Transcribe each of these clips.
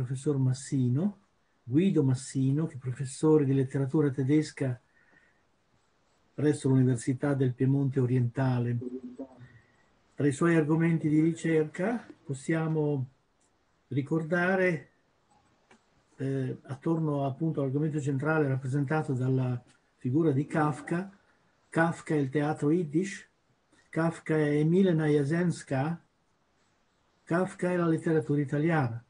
professor Massino, Guido Massino, che è professore di letteratura tedesca presso l'Università del Piemonte Orientale. Tra i suoi argomenti di ricerca possiamo ricordare eh, attorno appunto all'argomento centrale rappresentato dalla figura di Kafka, Kafka e il teatro Yiddish, Kafka e Milena Jasenska, Kafka e la letteratura italiana.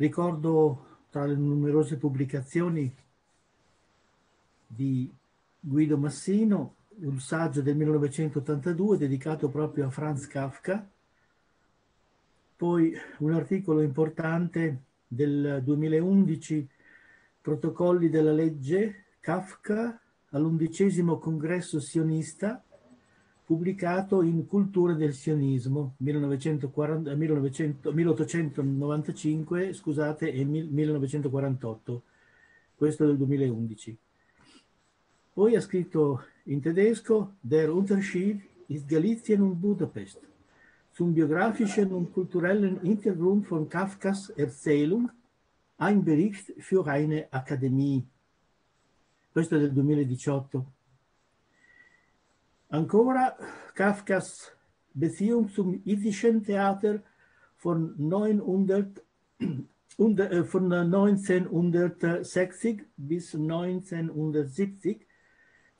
Ricordo tra le numerose pubblicazioni di Guido Massino un saggio del 1982 dedicato proprio a Franz Kafka, poi un articolo importante del 2011, Protocolli della legge Kafka all'undicesimo congresso sionista, pubblicato in Culture del sionismo 1940, 1900, 1895 scusate, e 1948, questo del 2011. Poi ha scritto in tedesco Der Unterschied ist Galizien und Budapest zum biografischen und kulturellen Hintergrund von Kafkas Erzählung ein Bericht für eine Akademie. Questo è del 2018. Ancora Kafkas Beziehung zum irdischen Theater von 900 äh, von 1960 bis 1970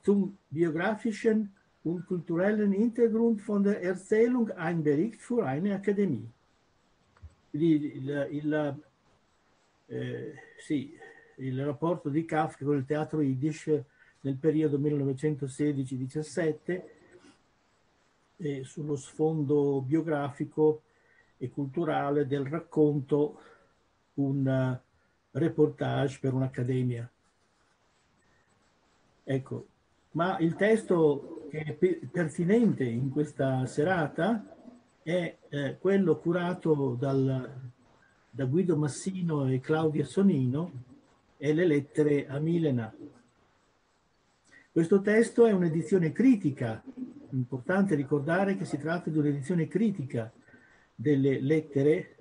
zum biografischen und kulturellen Hintergrund von der Erzählung ein Bericht für eine Akademie. Il, il, eh, sì, il rapporto di Kafka con il teatro Yiddish nel periodo 1916-17 eh, sullo sfondo biografico e culturale del racconto un reportage per un'accademia. Ecco, ma il testo che è pertinente in questa serata è eh, quello curato dal, da Guido Massino e Claudia Sonino e le lettere a Milena. Questo testo è un'edizione critica, importante ricordare che si tratta di un'edizione critica delle lettere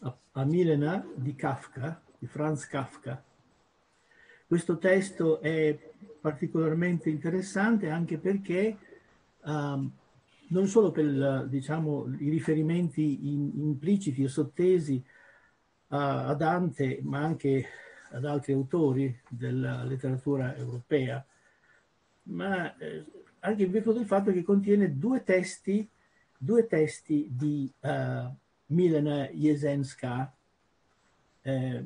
a, Milena di Kafka, di Franz Kafka. Questo testo è particolarmente interessante anche perché um, non solo per diciamo, i riferimenti in, impliciti e sottesi a, a, Dante, ma anche ad altri autori della letteratura europea, ma eh, anche in virtù del fatto che contiene due testi, due testi di uh, Milena Jesenska, eh,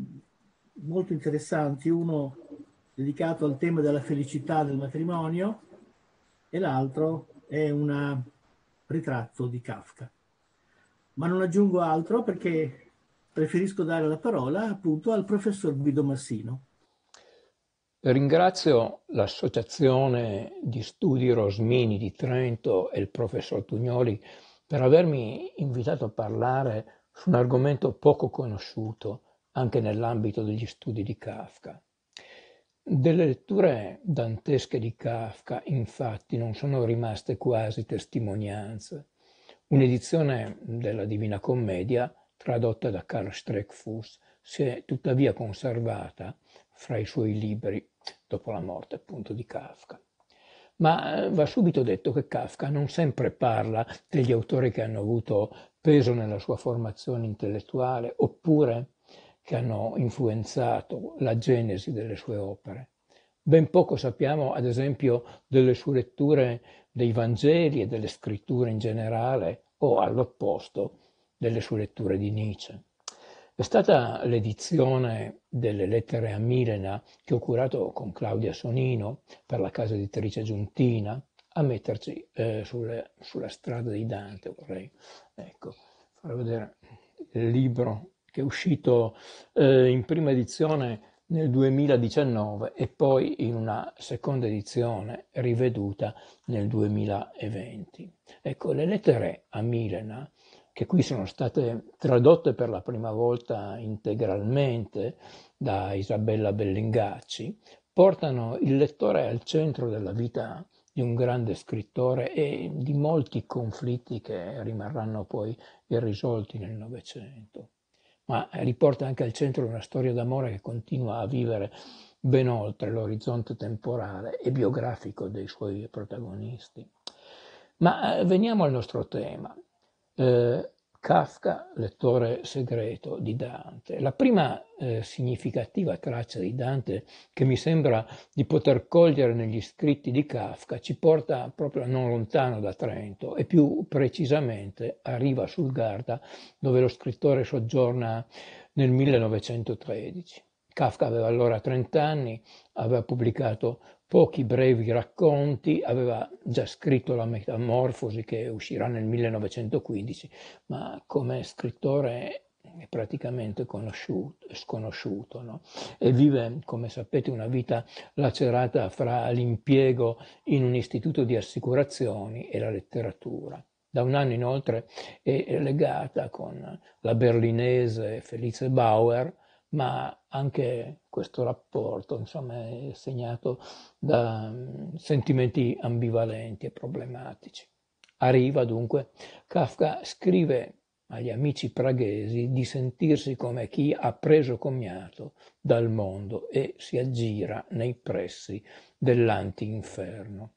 molto interessanti, uno dedicato al tema della felicità del matrimonio e l'altro è un ritratto di Kafka. Ma non aggiungo altro perché preferisco dare la parola appunto al professor Guido Massino. Ringrazio l'Associazione di Studi Rosmini di Trento e il professor Tugnoli per avermi invitato a parlare su un argomento poco conosciuto anche nell'ambito degli studi di Kafka. Delle letture dantesche di Kafka, infatti, non sono rimaste quasi testimonianze. Un'edizione della Divina Commedia, tradotta da Karl Streckfuss, si è tuttavia conservata fra i suoi libri dopo la morte appunto di Kafka. Ma eh, va subito detto che Kafka non sempre parla degli autori che hanno avuto peso nella sua formazione intellettuale oppure che hanno influenzato la genesi delle sue opere. Ben poco sappiamo, ad esempio, delle sue letture dei Vangeli e delle scritture in generale, o all'opposto, delle sue letture di Nietzsche. È stata l'edizione delle lettere a Milena che ho curato con Claudia Sonino per la casa editrice Giuntina a metterci eh, sulle, sulla strada di Dante. Vorrei ecco, far vedere il libro che è uscito eh, in prima edizione nel 2019 e poi in una seconda edizione riveduta nel 2020. Ecco, le lettere a Milena, che qui sono state tradotte per la prima volta integralmente da Isabella Bellingacci, portano il lettore al centro della vita di un grande scrittore e di molti conflitti che rimarranno poi irrisolti nel Novecento. Ma riporta anche al centro una storia d'amore che continua a vivere ben oltre l'orizzonte temporale e biografico dei suoi protagonisti. Ma eh, veniamo al nostro tema. Eh, Kafka, lettore segreto di Dante. La prima eh, significativa traccia di Dante che mi sembra di poter cogliere negli scritti di Kafka ci porta proprio non lontano da Trento e più precisamente a Riva sul Garda dove lo scrittore soggiorna nel 1913. Kafka aveva allora 30 anni, aveva pubblicato pochi brevi racconti, aveva già scritto La Metamorfosi che uscirà nel 1915, ma come scrittore è praticamente conosciuto, sconosciuto no? e vive, come sapete, una vita lacerata fra l'impiego in un istituto di assicurazioni e la letteratura. Da un anno inoltre è legata con la berlinese Felice Bauer, ma anche questo rapporto insomma, è segnato da mm, sentimenti ambivalenti e problematici. Arriva dunque, Kafka scrive agli amici praghesi di sentirsi come chi ha preso commiato dal mondo e si aggira nei pressi dell'anti-inferno.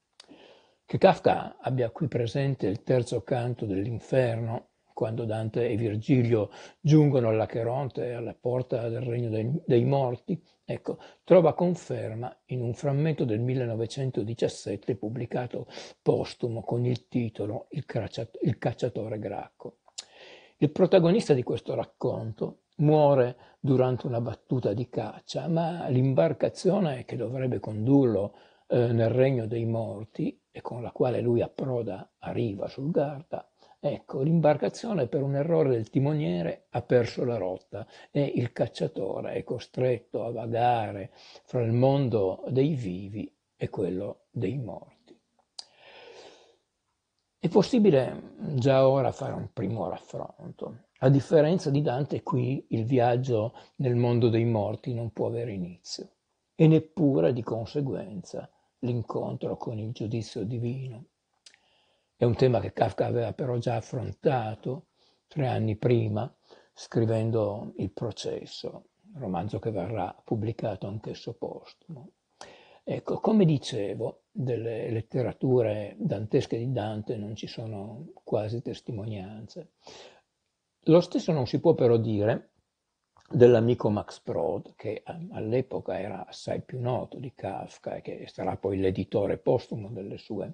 Che Kafka abbia qui presente il terzo canto dell'inferno quando Dante e Virgilio giungono all'Acheronte, alla porta del regno dei, dei, morti, ecco, trova conferma in un frammento del 1917 pubblicato postumo con il titolo Il, cacciat- il cacciatore Gracco. Il protagonista di questo racconto muore durante una battuta di caccia, ma l'imbarcazione che dovrebbe condurlo eh, nel regno dei morti e con la quale lui approda a riva sul Garda Ecco, l'imbarcazione per un errore del timoniere ha perso la rotta e il cacciatore è costretto a vagare fra il mondo dei vivi e quello dei morti. È possibile già ora fare un primo raffronto. A differenza di Dante, qui il viaggio nel mondo dei morti non può avere inizio e neppure di conseguenza l'incontro con il giudizio divino. È un tema che Kafka aveva però già affrontato tre anni prima, scrivendo Il processo, romanzo che verrà pubblicato anch'esso postumo. Ecco, come dicevo, delle letterature dantesche di Dante non ci sono quasi testimonianze. Lo stesso non si può però dire dell'amico Max Brod, che all'epoca era assai più noto di Kafka e che sarà poi l'editore postumo delle sue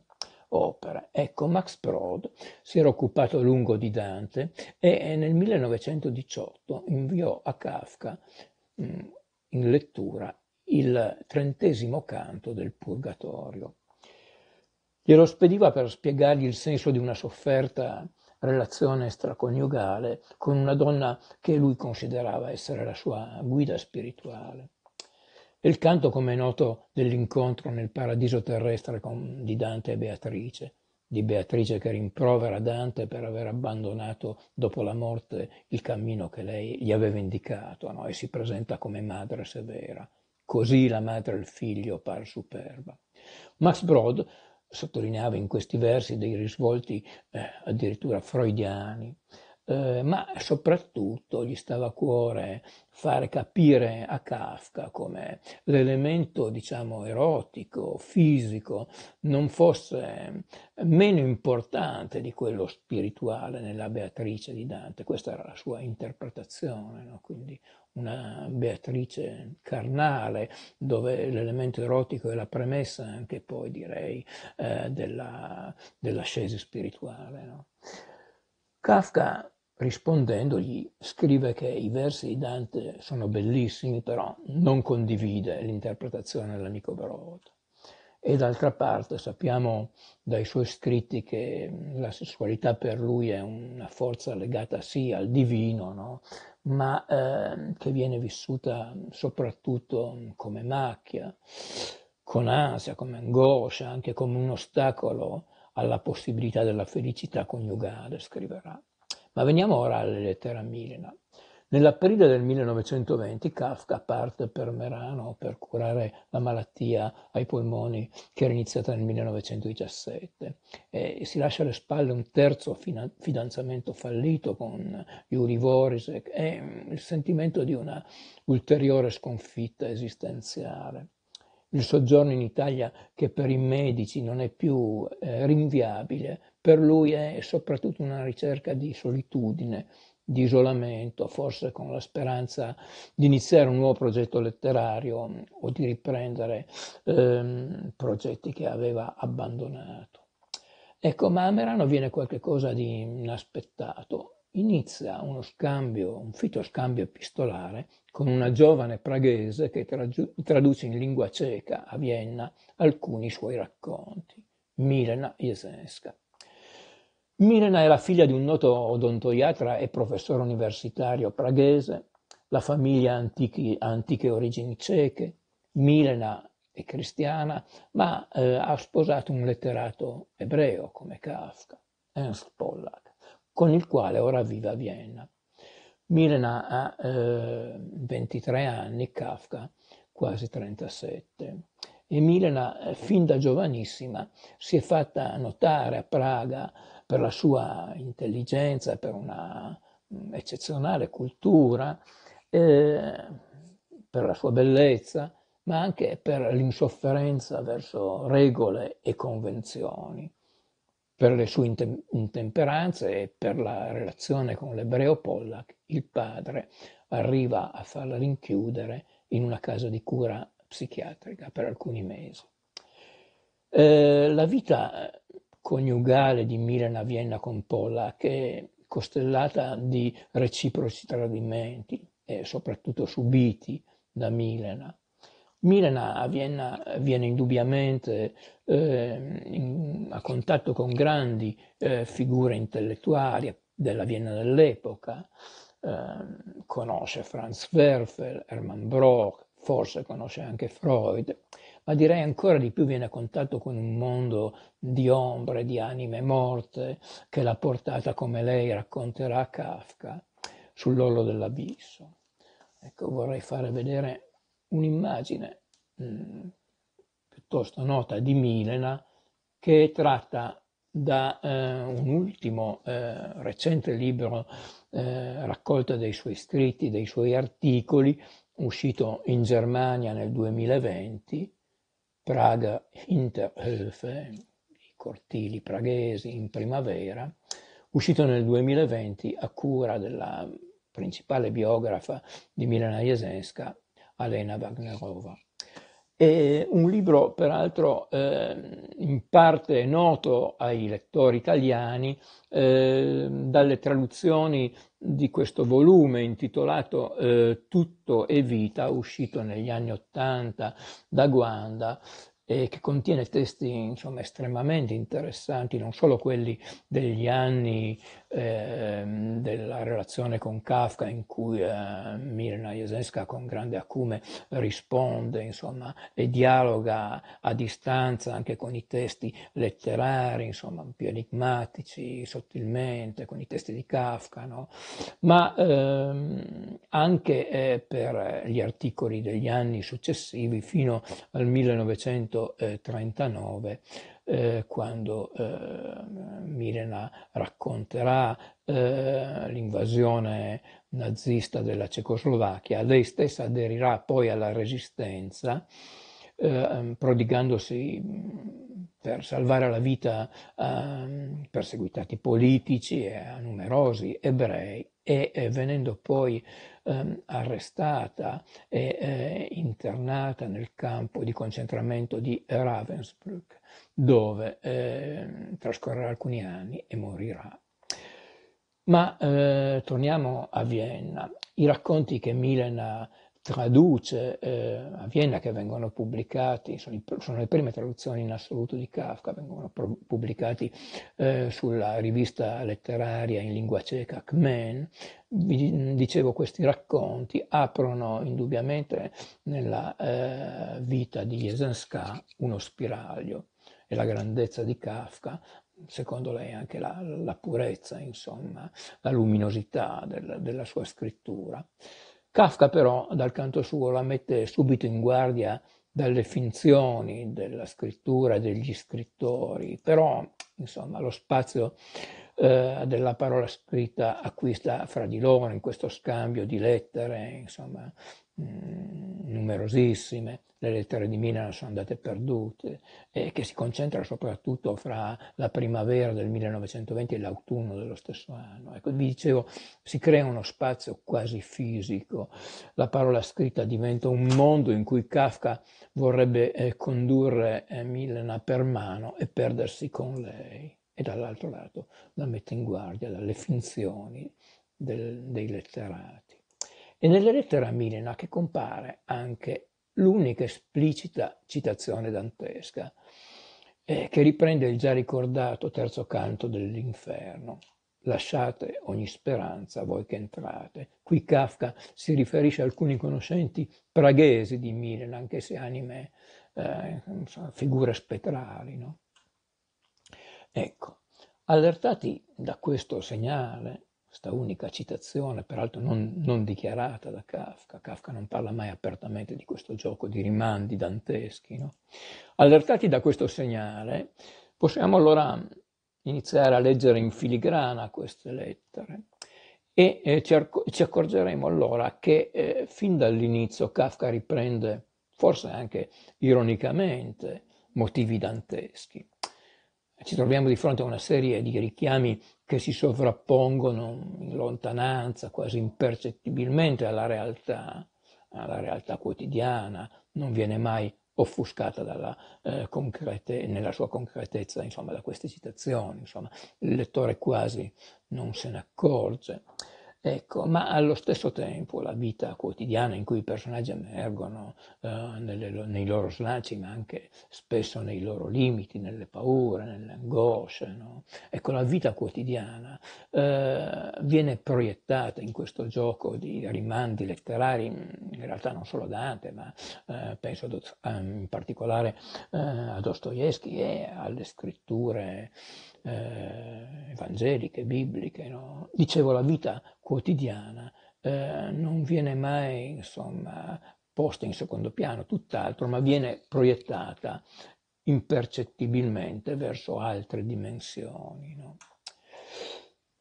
opere. Ecco, Max Brod si era occupato a lungo di Dante e nel 1918 inviò a Kafka mm, in lettura il trentesimo canto del Purgatorio. Glielo spediva per spiegargli il senso di una sofferta relazione straconiugale con una donna che lui considerava essere la sua guida spirituale. Il canto, come è noto, dell'incontro nel paradiso terrestre con, di Dante e Beatrice, di Beatrice che rimprovera Dante per aver abbandonato dopo la morte il cammino che lei gli aveva indicato no? e si presenta come madre severa. Così la madre e il figlio par superba. Max Brod sottolineava in questi versi dei risvolti eh, addirittura freudiani, eh, ma soprattutto gli stava a cuore fare capire a Kafka come l'elemento, diciamo, erotico, fisico, non fosse meno importante di quello spirituale nella Beatrice di Dante. Questa era la sua interpretazione, no? quindi una Beatrice carnale, dove l'elemento erotico è la premessa anche poi, direi, eh, della, dell'ascesi spirituale. No? Kafka Rispondendogli scrive che i versi di Dante sono bellissimi, però non condivide l'interpretazione dell'amico Brod. E d'altra parte sappiamo dai suoi scritti che la sessualità per lui è una forza legata sì al divino, no? ma eh, che viene vissuta soprattutto come macchia, con ansia, come angoscia, anche come un ostacolo alla possibilità della felicità coniugale, scriverà. Ma veniamo ora alle lettere a Milena. Nell'aprile del 1920 Kafka parte per Merano per curare la malattia ai polmoni che era iniziata nel 1917 e si lascia alle spalle un terzo fidanzamento fallito con Yuri Vorisek e il sentimento di una ulteriore sconfitta esistenziale. Il soggiorno in Italia, che per i medici non è più eh, rinviabile, per lui è soprattutto una ricerca di solitudine, di isolamento, forse con la speranza di iniziare un nuovo progetto letterario mm, o di riprendere ehm, progetti che aveva abbandonato. Ecco, ma a Merano viene qualcosa di inaspettato. Inizia uno scambio, un fito scambio epistolare con una giovane praghese che traduce in lingua ceca a Vienna alcuni suoi racconti, Milena Jesenska. Milena è la figlia di un noto odontoiatra e professore universitario praghese, la famiglia antichi, ha antiche origini ceche, Milena è cristiana, ma eh, ha sposato un letterato ebreo come Kafka, Ernst Pollack, con il quale ora vive a Vienna. Milena ha eh, 23 anni, Kafka quasi 37. E Milena, eh, fin da giovanissima, si è fatta notare a Praga per la sua intelligenza, per una mm, eccezionale cultura, eh, per la sua bellezza, ma anche per l'insofferenza verso regole e convenzioni, per le sue intemperanze e per la relazione con l'ebreo Pollack, il padre arriva a farla rinchiudere in una casa di cura psichiatrica per alcuni mesi. Eh, la vita coniugale di Milena Vienna con Pollack è costellata di reciproci tradimenti e soprattutto subiti da Milena. Milena a Vienna viene indubbiamente eh, in, a contatto con grandi eh, figure intellettuali della Vienna dell'epoca, eh, conosce Franz Werfel, Hermann Broch, forse conosce anche Freud, ma direi ancora di più viene a contatto con un mondo di ombre, di anime morte, che l'ha portata, come lei racconterà a Kafka, sull'orlo dell'abisso. Ecco, vorrei fare vedere un'immagine mm, piuttosto nota di Milena che è tratta da eh, un ultimo eh, recente libro eh, raccolta dei suoi scritti, dei suoi articoli, uscito in Germania nel 2020, Praga Hinterhöfe, i cortili praghesi in primavera, uscito nel 2020 a cura della principale biografa di Milena Jesenska, Alena Wagnerova. È un libro peraltro eh, in parte noto ai lettori italiani eh, dalle traduzioni di questo volume intitolato eh, Tutto è vita, uscito negli anni Ottanta da Guanda e che contiene testi insomma, estremamente interessanti, non solo quelli degli anni eh, della relazione con Kafka, in cui eh, Mirna Jesenska con grande acume risponde insomma, e dialoga a distanza anche con i testi letterari, insomma, più enigmatici, sottilmente, con i testi di Kafka, no? ma ehm, anche eh, per gli articoli degli anni successivi fino al 1900 1939 eh, quando eh, Milena racconterà eh, l'invasione nazista della Cecoslovacchia. Lei stessa aderirà poi alla resistenza, eh, prodigandosi per salvare la vita a perseguitati politici e a numerosi ebrei e eh, venendo poi ehm, arrestata e eh, internata nel campo di concentramento di Ravensbrück, dove eh, trascorrerà alcuni anni e morirà. Ma eh, torniamo a Vienna. I racconti che Milena traduce eh, a Vienna che vengono pubblicati, sono, i, sono, le prime traduzioni in assoluto di Kafka, vengono pubblicati eh, sulla rivista letteraria in lingua ceca Kmen. Vi dicevo, questi racconti aprono indubbiamente nella eh, vita di Jesenska uno spiraglio e la grandezza di Kafka secondo lei anche la, la purezza, insomma, la luminosità del, della sua scrittura. Kafka però, dal canto suo, la mette subito in guardia dalle finzioni della scrittura degli scrittori, però insomma lo spazio eh, della parola scritta acquista fra di loro in questo scambio di lettere, insomma, mm, numerosissime, le lettere di Milano sono andate perdute e che si concentra soprattutto fra la primavera del 1920 e l'autunno dello stesso anno. Ecco, vi dicevo, si crea uno spazio quasi fisico, la parola scritta diventa un mondo in cui Kafka vorrebbe eh, condurre eh, Milena per mano e perdersi con lei e dall'altro lato la mette in guardia dalle finzioni del, dei letterati. E nelle lettere a Milena che compare anche l'unica esplicita citazione dantesca, eh, che riprende il già ricordato terzo canto dell'inferno. Lasciate ogni speranza voi che entrate. Qui Kafka si riferisce a alcuni conoscenti praghesi di Milan, anche se anime, eh, figure spettrali. No? Ecco, allertati da questo segnale, questa unica citazione, peraltro non, non, dichiarata da Kafka. Kafka non parla mai apertamente di questo gioco di rimandi danteschi. No? Allertati da questo segnale, possiamo allora iniziare a leggere in filigrana queste lettere e eh, ci, ci, accorgeremo allora che eh, fin dall'inizio Kafka riprende, forse anche ironicamente, motivi danteschi ci troviamo di fronte a una serie di richiami che si sovrappongono in lontananza, quasi impercettibilmente alla realtà, alla realtà quotidiana, non viene mai offuscata dalla, eh, concrete, nella sua concretezza insomma, da queste citazioni, insomma, il lettore quasi non se ne accorge. Ecco, ma allo stesso tempo la vita quotidiana in cui i personaggi emergono eh, nelle, nei loro slanci, ma anche spesso nei loro limiti, nelle paure, nelle angosce, no? ecco, la vita quotidiana eh, viene proiettata in questo gioco di rimandi letterari, in realtà non solo Dante, ma eh, penso in particolare eh, a Dostoevsky e alle scritture eh, evangeliche, bibliche, no? dicevo la vita quotidiana eh, non viene mai insomma, posta in secondo piano, tutt'altro, ma viene proiettata impercettibilmente verso altre dimensioni. No?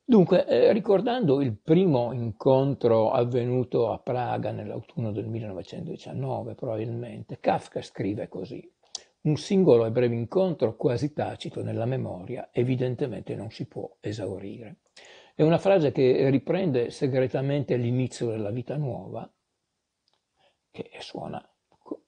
Dunque, eh, ricordando il primo incontro avvenuto a Praga nell'autunno del 1919, probabilmente, Kafka scrive così. Un singolo e breve incontro quasi tacito nella memoria evidentemente non si può esaurire. È una frase che riprende segretamente l'inizio della vita nuova, che suona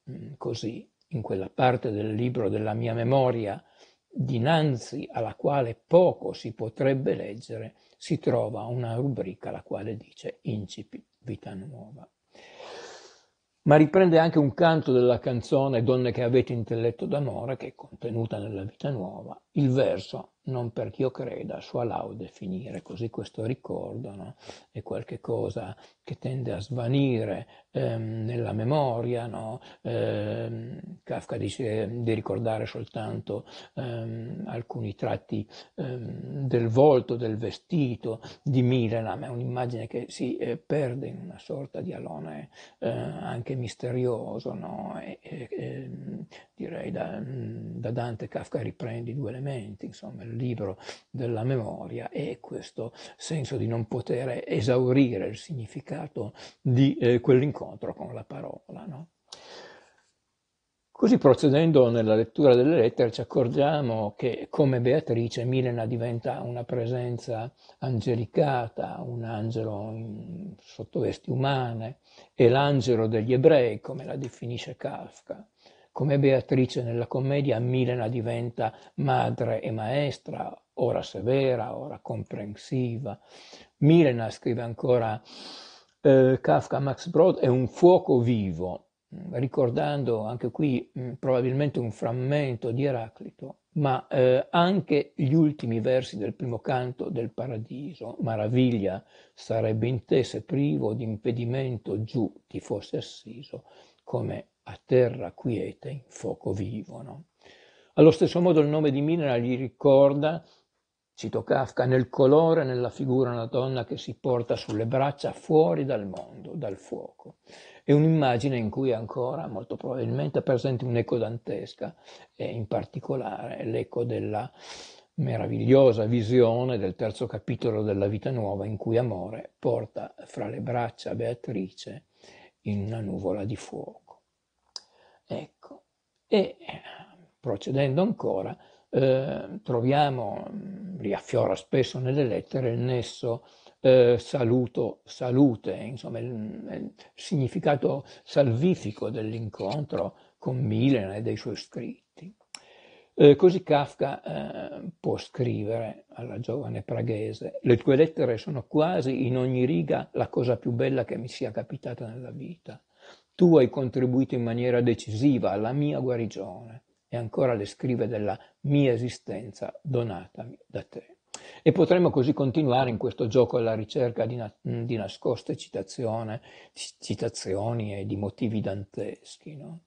mm, così in quella parte del libro della mia memoria, dinanzi alla quale poco si potrebbe leggere, si trova una rubrica la quale dice Incipit Vita Nuova ma riprende anche un canto della canzone Donne che avete intelletto d'amore, che è contenuta nella Vita Nuova, il verso non perché io creda sua laude finire, così questo ricordo no? è qualche cosa che tende a svanire ehm, nella memoria, no? eh, Kafka dice di ricordare soltanto ehm, alcuni tratti ehm, del volto, del vestito di Milena, è un'immagine che si eh, perde in una sorta di alone eh, anche misterioso, no? e, e, ehm, direi da, da Dante Kafka riprende due elementi, insomma il libro della memoria e questo senso di non poter esaurire il significato di eh, quell'incontro con la parola. No? Così procedendo nella lettura delle lettere ci accorgiamo che come Beatrice Milena diventa una presenza angelicata, un angelo in sottovesti umane, e l'angelo degli ebrei, come la definisce Kafka. Come Beatrice nella commedia, Milena diventa madre e maestra, ora severa, ora comprensiva. Milena, scrive ancora eh, Kafka Max Brod, è un fuoco vivo, ricordando anche qui mh, probabilmente un frammento di Eraclito, ma eh, anche gli ultimi versi del primo canto del Paradiso. Maraviglia sarebbe in te se privo di impedimento giù ti fosse assiso, come a terra quiete in fuoco vivo. No? Allo stesso modo il nome di Milena gli ricorda cito Kafka, nel colore, nella figura una donna che si porta sulle braccia fuori dal mondo, dal fuoco. È un'immagine in cui ancora molto probabilmente è presente un'eco dantesca e in particolare l'eco della meravigliosa visione del terzo capitolo della vita nuova in cui Amore porta fra le braccia Beatrice in una nuvola di fuoco. E procedendo ancora, eh, troviamo, riaffiora spesso nelle lettere, il nesso eh, saluto, salute, insomma il, il, significato salvifico dell'incontro con Milena e dei suoi scritti. Eh, così Kafka eh, può scrivere alla giovane praghese, le tue lettere sono quasi in ogni riga la cosa più bella che mi sia capitata nella vita. Tu hai contribuito in maniera decisiva alla mia guarigione e ancora le scrive della mia esistenza donatami da te. E potremmo così continuare in questo gioco alla ricerca di, na- di nascoste citazioni e di motivi danteschi. No?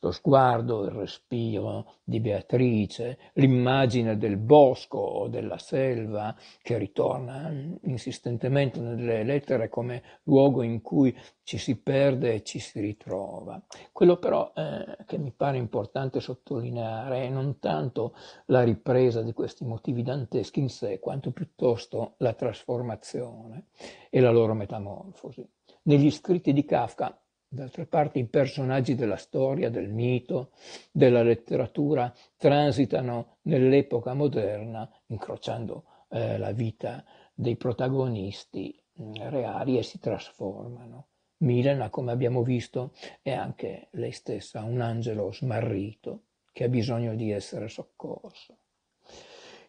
Lo sguardo, il respiro di Beatrice, l'immagine del bosco o della selva che ritorna insistentemente nelle lettere come luogo in cui ci si perde e ci si ritrova. Quello però eh, che mi pare importante sottolineare è non tanto la ripresa di questi motivi danteschi in sé, quanto piuttosto la trasformazione e la loro metamorfosi. Negli scritti di Kafka D'altra parte i personaggi della storia, del mito, della letteratura transitano nell'epoca moderna, incrociando eh, la vita dei protagonisti mm, reali e si trasformano. Milena, come abbiamo visto, è anche lei stessa un angelo smarrito che ha bisogno di essere soccorso.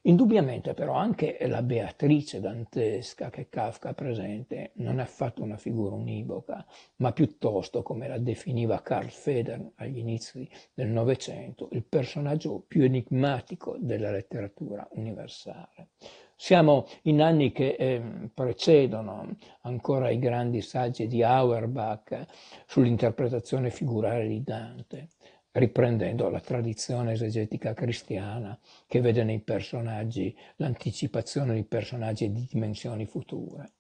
Indubbiamente però anche la Beatrice dantesca che Kafka presente non è affatto una figura univoca, ma piuttosto, come la definiva Carl Federn agli inizi del Novecento, il personaggio più enigmatico della letteratura universale. Siamo in anni che eh, precedono ancora i grandi saggi di Auerbach sull'interpretazione figurale di Dante riprendendo la tradizione esegetica cristiana che vede nei personaggi l'anticipazione di personaggi di dimensioni future.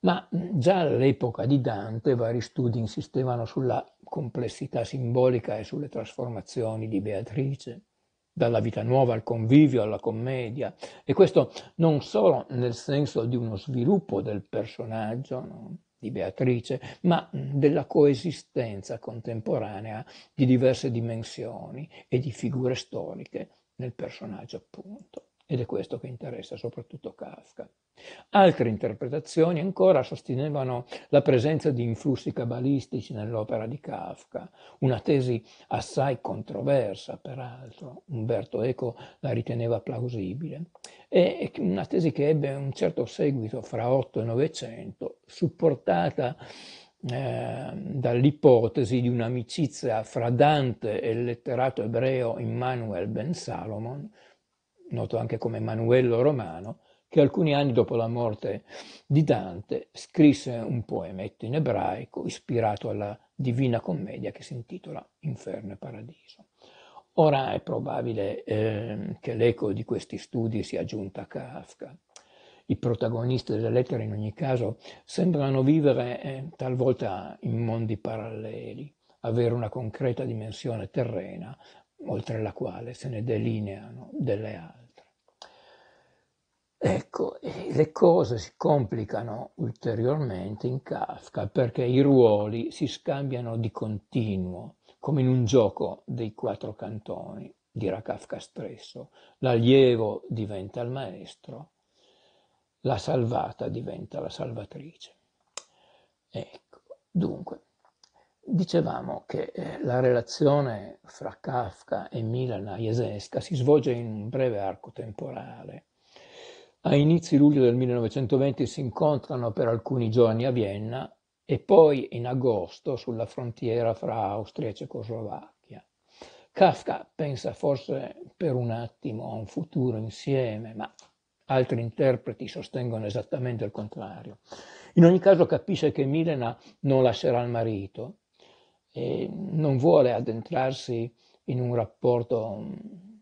Ma già all'epoca di Dante vari studi insistevano sulla complessità simbolica e sulle trasformazioni di Beatrice, dalla vita nuova al convivio, alla commedia, e questo non solo nel senso di uno sviluppo del personaggio, no? Di Beatrice, ma della coesistenza contemporanea di diverse dimensioni e di figure storiche nel personaggio appunto. Ed è questo che interessa soprattutto Kafka. Altre interpretazioni ancora sostenevano la presenza di influssi cabalistici nell'opera di Kafka, una tesi assai controversa peraltro, Umberto Eco la riteneva plausibile, e una tesi che ebbe un certo seguito fra 8 e 900, supportata eh, dall'ipotesi di un'amicizia fra Dante e il letterato ebreo Immanuel ben Salomon, noto anche come Manuello Romano, che alcuni anni dopo la morte di Dante scrisse un poemetto in ebraico ispirato alla Divina Commedia che si intitola Inferno e Paradiso. Ora è probabile eh, che l'eco di questi studi sia giunta a Kafka. I protagonisti delle lettere in ogni caso sembrano vivere eh, talvolta in mondi paralleli, avere una concreta dimensione terrena, oltre la quale se ne delineano delle altre. Ecco, le cose si complicano ulteriormente in Kafka perché i ruoli si scambiano di continuo, come in un gioco dei quattro cantoni, dirà Kafka stesso. L'allievo diventa il maestro, la salvata diventa la salvatrice. Ecco, dunque, Dicevamo che eh, la relazione fra Kafka e Milana Jesenská si svolge in un breve arco temporale. A inizi luglio del 1920 si incontrano per alcuni giorni a Vienna e poi in agosto sulla frontiera fra Austria e Cecoslovacchia. Kafka pensa forse per un attimo a un futuro insieme, ma altri interpreti sostengono esattamente il contrario. In ogni caso capisce che Milena non lascerà il marito e non vuole addentrarsi in un rapporto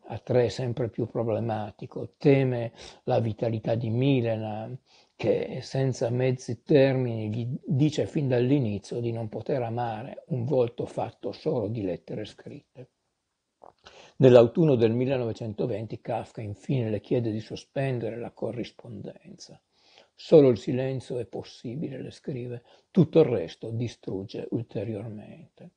a tre sempre più problematico, teme la vitalità di Milena, che senza mezzi termini gli dice fin dall'inizio di non poter amare un volto fatto solo di lettere scritte. Nell'autunno del 1920 Kafka infine le chiede di sospendere la corrispondenza. Solo il silenzio è possibile, le scrive, tutto il resto distrugge ulteriormente.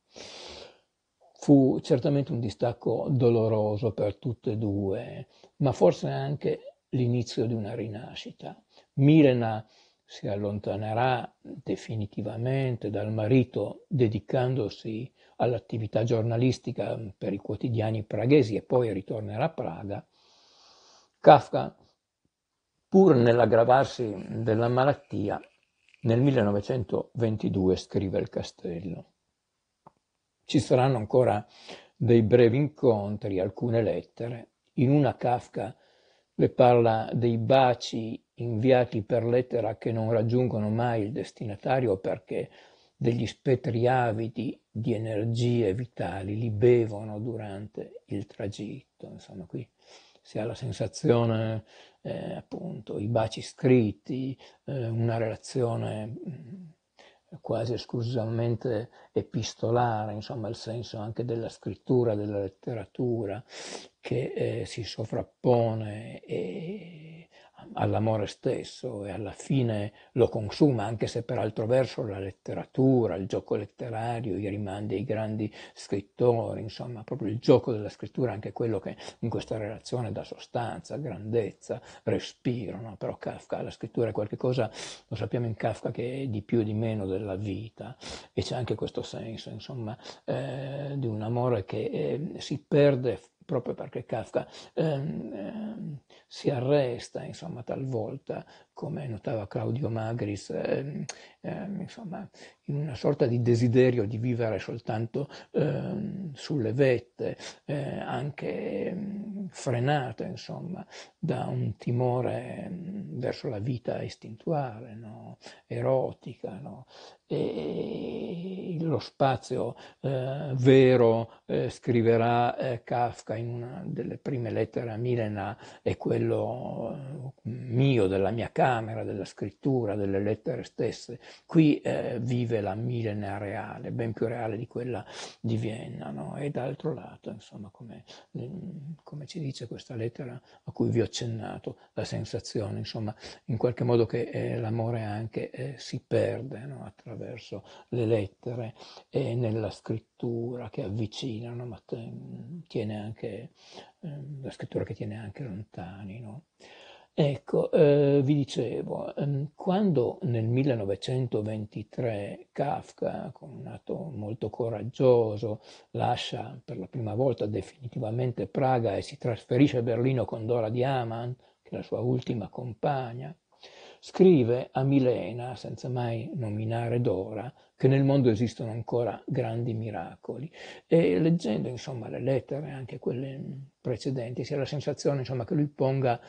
Fu certamente un distacco doloroso per tutte e due, ma forse anche l'inizio di una rinascita. Milena si allontanerà definitivamente dal marito dedicandosi all'attività giornalistica per i quotidiani praghesi e poi ritornerà a Praga. Kafka, pur nell'aggravarsi della malattia, nel 1922 scrive Il Castello. Ci saranno ancora dei brevi incontri, alcune lettere. In una Kafka le parla dei baci inviati per lettera che non raggiungono mai il destinatario perché degli spettri avidi di energie vitali li bevono durante il tragitto. Insomma, qui si ha la sensazione, eh, appunto, i baci scritti, eh, una relazione mm, quasi esclusivamente epistolare, insomma il senso anche della scrittura, della letteratura che eh, si sovrappone e all'amore stesso e alla fine lo consuma, anche se per altro verso la letteratura, il gioco letterario, i rimandi ai grandi scrittori, insomma proprio il gioco della scrittura, anche quello che in questa relazione dà sostanza, grandezza, respiro, no? però Kafka, la scrittura è qualcosa, lo sappiamo in Kafka che è di più e di meno della vita e c'è anche questo senso, insomma, eh, di un amore che eh, si perde proprio perché Kafka ehm, ehm, si arresta, insomma, talvolta, come notava Claudio Magris, ehm, ehm, insomma, in una sorta di desiderio di vivere soltanto ehm, sulle vette, eh, anche ehm, frenato, insomma, da un timore verso la vita istintuale, no? erotica, no? e lo spazio eh, vero, eh, scriverà eh, Kafka in una delle prime lettere a Milena, è quello eh, mio, della mia camera, della scrittura, delle lettere stesse. Qui eh, vive la Milena reale, ben più reale di quella di Vienna, no? e d'altro lato, insomma, come, come, ci dice questa lettera a cui vi ho accennato, la sensazione, insomma, in qualche modo che eh, l'amore anche si perde no? attraverso le lettere e nella scrittura che avvicinano, ma tiene anche, eh, la scrittura che tiene anche lontani. No? Ecco, eh, vi dicevo, ehm, quando nel 1923 Kafka, con un atto molto coraggioso, lascia per la prima volta definitivamente Praga e si trasferisce a Berlino con Dora Diamant, che è la sua ultima compagna, Scrive a Milena, senza mai nominare Dora, che nel mondo esistono ancora grandi miracoli. E leggendo insomma le lettere, anche quelle precedenti, si ha la sensazione insomma, che lui ponga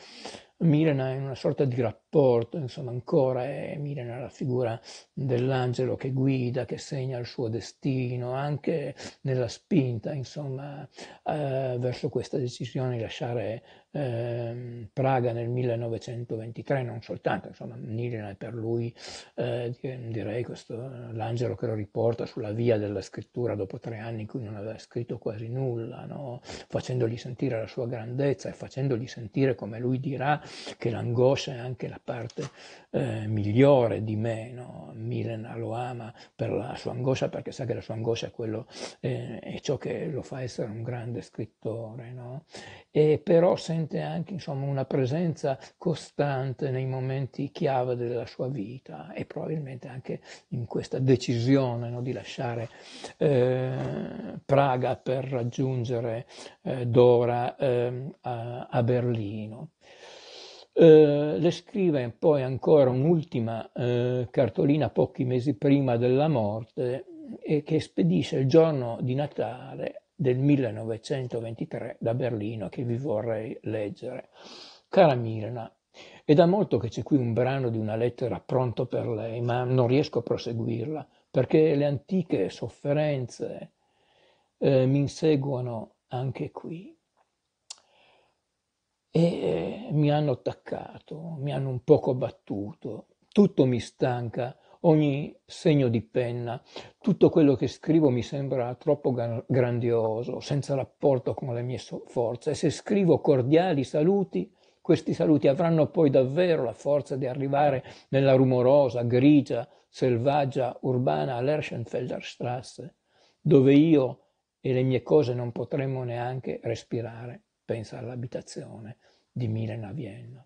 Milena in una sorta di rapporto, insomma ancora è Milena la figura dell'angelo che guida, che segna il suo destino, anche nella spinta insomma eh, verso questa decisione di lasciare eh, Praga nel 1923, non soltanto, insomma Milena è per lui eh, direi questo, l'angelo che lo riporta sulla via della scrittura dopo tre anni in cui non aveva scritto quasi nulla, no? facendogli sentire la sua grandezza e facendogli sentire come lui dirà che l'angoscia è anche la parte eh, migliore di me. No? Milena lo ama per la sua angoscia perché sa che la sua angoscia è, quello, eh, è ciò che lo fa essere un grande scrittore. No? E però sente anche insomma, una presenza costante nei momenti chiave della sua vita e probabilmente anche in questa decisione no, di lasciare eh, Praga per raggiungere eh, Dora eh, a, a Berlino. Eh, le scrive poi ancora un'ultima eh, cartolina pochi mesi prima della morte e che spedisce il giorno di Natale del 1923 da Berlino che vi vorrei leggere. Cara Mirna, è da molto che c'è qui un brano di una lettera pronto per lei, ma non riesco a proseguirla perché le antiche sofferenze eh, mi inseguono anche qui. e eh, mi hanno attaccato, mi hanno un poco battuto, tutto mi stanca, ogni segno di penna, tutto quello che scrivo mi sembra troppo grandioso, senza rapporto con le mie forze. E se scrivo cordiali saluti, questi saluti avranno poi davvero la forza di arrivare nella rumorosa, grigia, selvaggia, urbana Lerchenfelder Strasse, dove io e le mie cose non potremmo neanche respirare, pensa all'abitazione di Milena Vienna.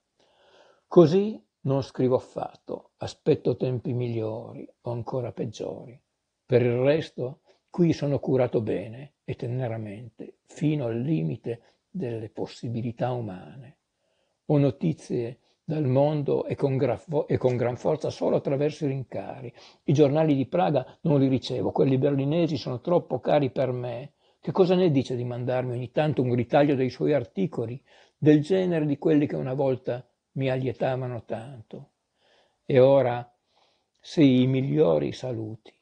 Così non scrivo affatto, aspetto tempi migliori o ancora peggiori. Per il resto, qui sono curato bene e teneramente, fino al limite delle possibilità umane. Ho notizie dal mondo e con, e con, gran forza solo attraverso i rincari. I giornali di Praga non li ricevo, quelli berlinesi sono troppo cari per me. Che cosa ne dice di mandarmi ogni tanto un ritaglio dei suoi articoli, del genere di quelli che una volta mi allietavano tanto. E ora sì, i migliori saluti.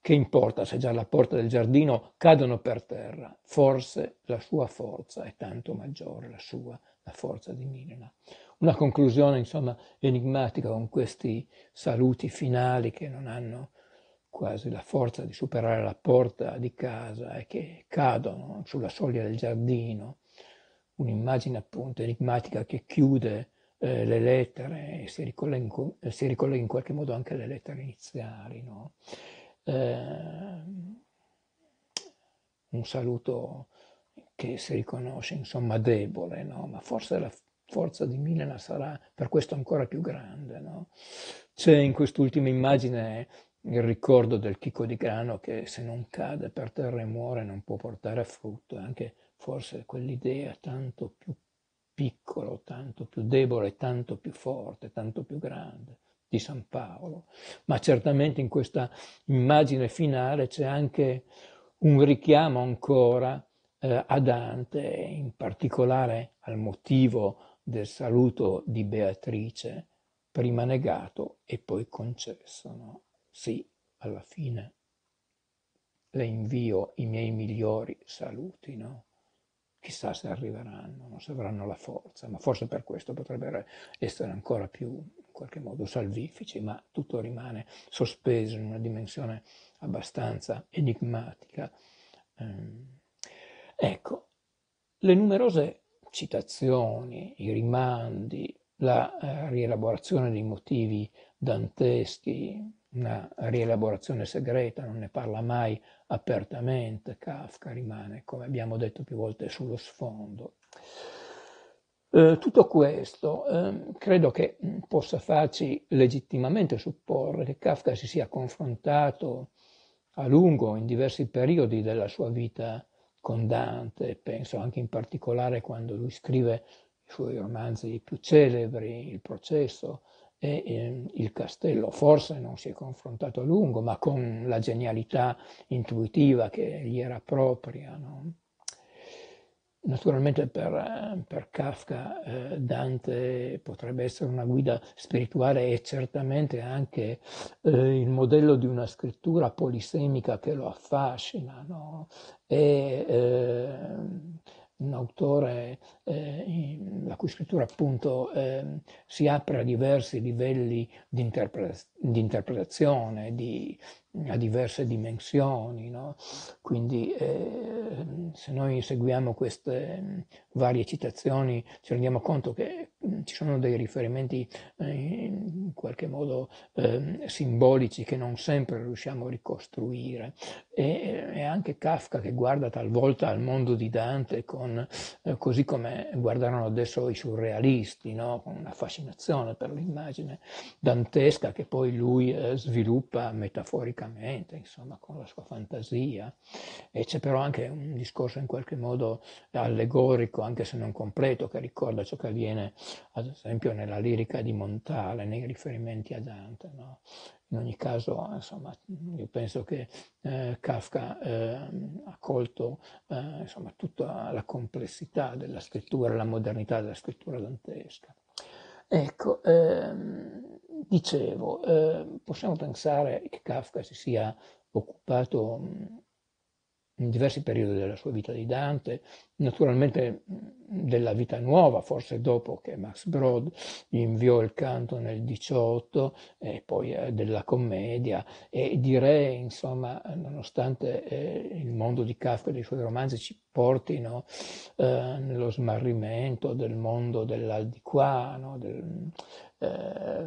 Che importa se già alla porta del giardino cadono per terra? Forse la sua forza è tanto maggiore, la sua, la forza di Milena. Una conclusione, insomma, enigmatica con questi saluti finali che non hanno quasi la forza di superare la porta di casa e che cadono sulla soglia del giardino un'immagine appunto enigmatica che chiude eh, le lettere e si ricollega, in, si ricollega, in, qualche modo anche alle lettere iniziali. No? Eh, un saluto che si riconosce insomma debole, no? ma forse la forza di Milena sarà per questo ancora più grande. No? C'è in quest'ultima immagine il ricordo del chicco di grano che se non cade per terra e muore non può portare frutto, anche forse quell'idea tanto più piccolo, tanto più debole, tanto più forte, tanto più grande di San Paolo. Ma certamente in questa immagine finale c'è anche un richiamo ancora eh, a Dante, in particolare al motivo del saluto di Beatrice, prima negato e poi concesso. No? Sì, alla fine le invio i miei migliori saluti, no? Chissà se arriveranno, non se avranno la forza, ma forse per questo potrebbero essere ancora più in qualche modo salvifici, ma tutto rimane sospeso in una dimensione abbastanza enigmatica. Ehm, ecco, le numerose citazioni, i rimandi, la eh, rielaborazione dei motivi danteschi, una rielaborazione segreta, non ne parla mai apertamente, Kafka rimane, come abbiamo detto più volte, sullo sfondo. Eh, tutto questo eh, credo che possa farci legittimamente supporre che Kafka si sia confrontato a lungo in diversi periodi della sua vita con Dante, penso anche in particolare quando lui scrive i suoi romanzi più celebri, Il processo, e eh, il castello forse non si è confrontato a lungo, ma con la genialità intuitiva che gli era propria. No? Naturalmente per, per Kafka eh, Dante potrebbe essere una guida spirituale e certamente anche eh, il modello di una scrittura polisemica che lo affascina. No? E, eh, un autore eh, la cui scrittura appunto eh, si apre a diversi livelli di, interpre- di interpretazione, di, a diverse dimensioni. No? Quindi eh, se noi seguiamo queste mm, varie citazioni ci rendiamo conto che mm, ci sono dei riferimenti eh, in qualche modo eh, simbolici che non sempre riusciamo a ricostruire. E, e, anche Kafka che guarda talvolta al mondo di Dante con, eh, così come guardarono adesso i surrealisti, no? con una fascinazione per l'immagine dantesca che poi lui eh, sviluppa metaforicamente poeticamente, insomma, con la sua fantasia. E c'è però anche un discorso in qualche modo allegorico, anche se non completo, che ricorda ciò che avviene, ad esempio, nella lirica di Montale, nei riferimenti a Dante. No? In ogni caso, insomma, io penso che eh, Kafka eh, ha colto eh, insomma, tutta la complessità della scrittura, la modernità della scrittura dantesca. Ecco, ehm, dicevo, eh, possiamo pensare che Kafka si sia occupato in diversi periodi della sua vita di Dante, naturalmente della vita nuova, forse dopo che Max Brod gli inviò il canto nel 18 e poi eh, della commedia e direi insomma nonostante eh, il mondo di Kafka e dei suoi romanzi ci portino eh, nello smarrimento del mondo dell'aldilà, no? del, eh,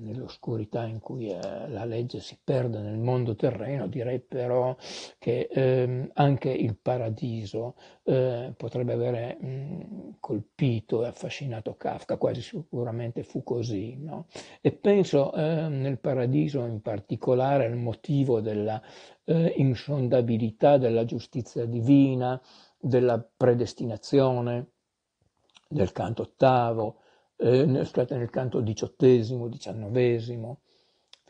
nell'oscurità in cui eh, la legge si perde nel mondo terreno, direi però che ehm, anche il paradiso eh, potrebbe avere mh, colpito e affascinato Kafka, quasi sicuramente fu così. No? E penso eh, nel paradiso in particolare al motivo della eh, insondabilità della giustizia divina, della predestinazione, del canto ottavo, eh, scusate, nel canto diciottesimo, diciannovesimo,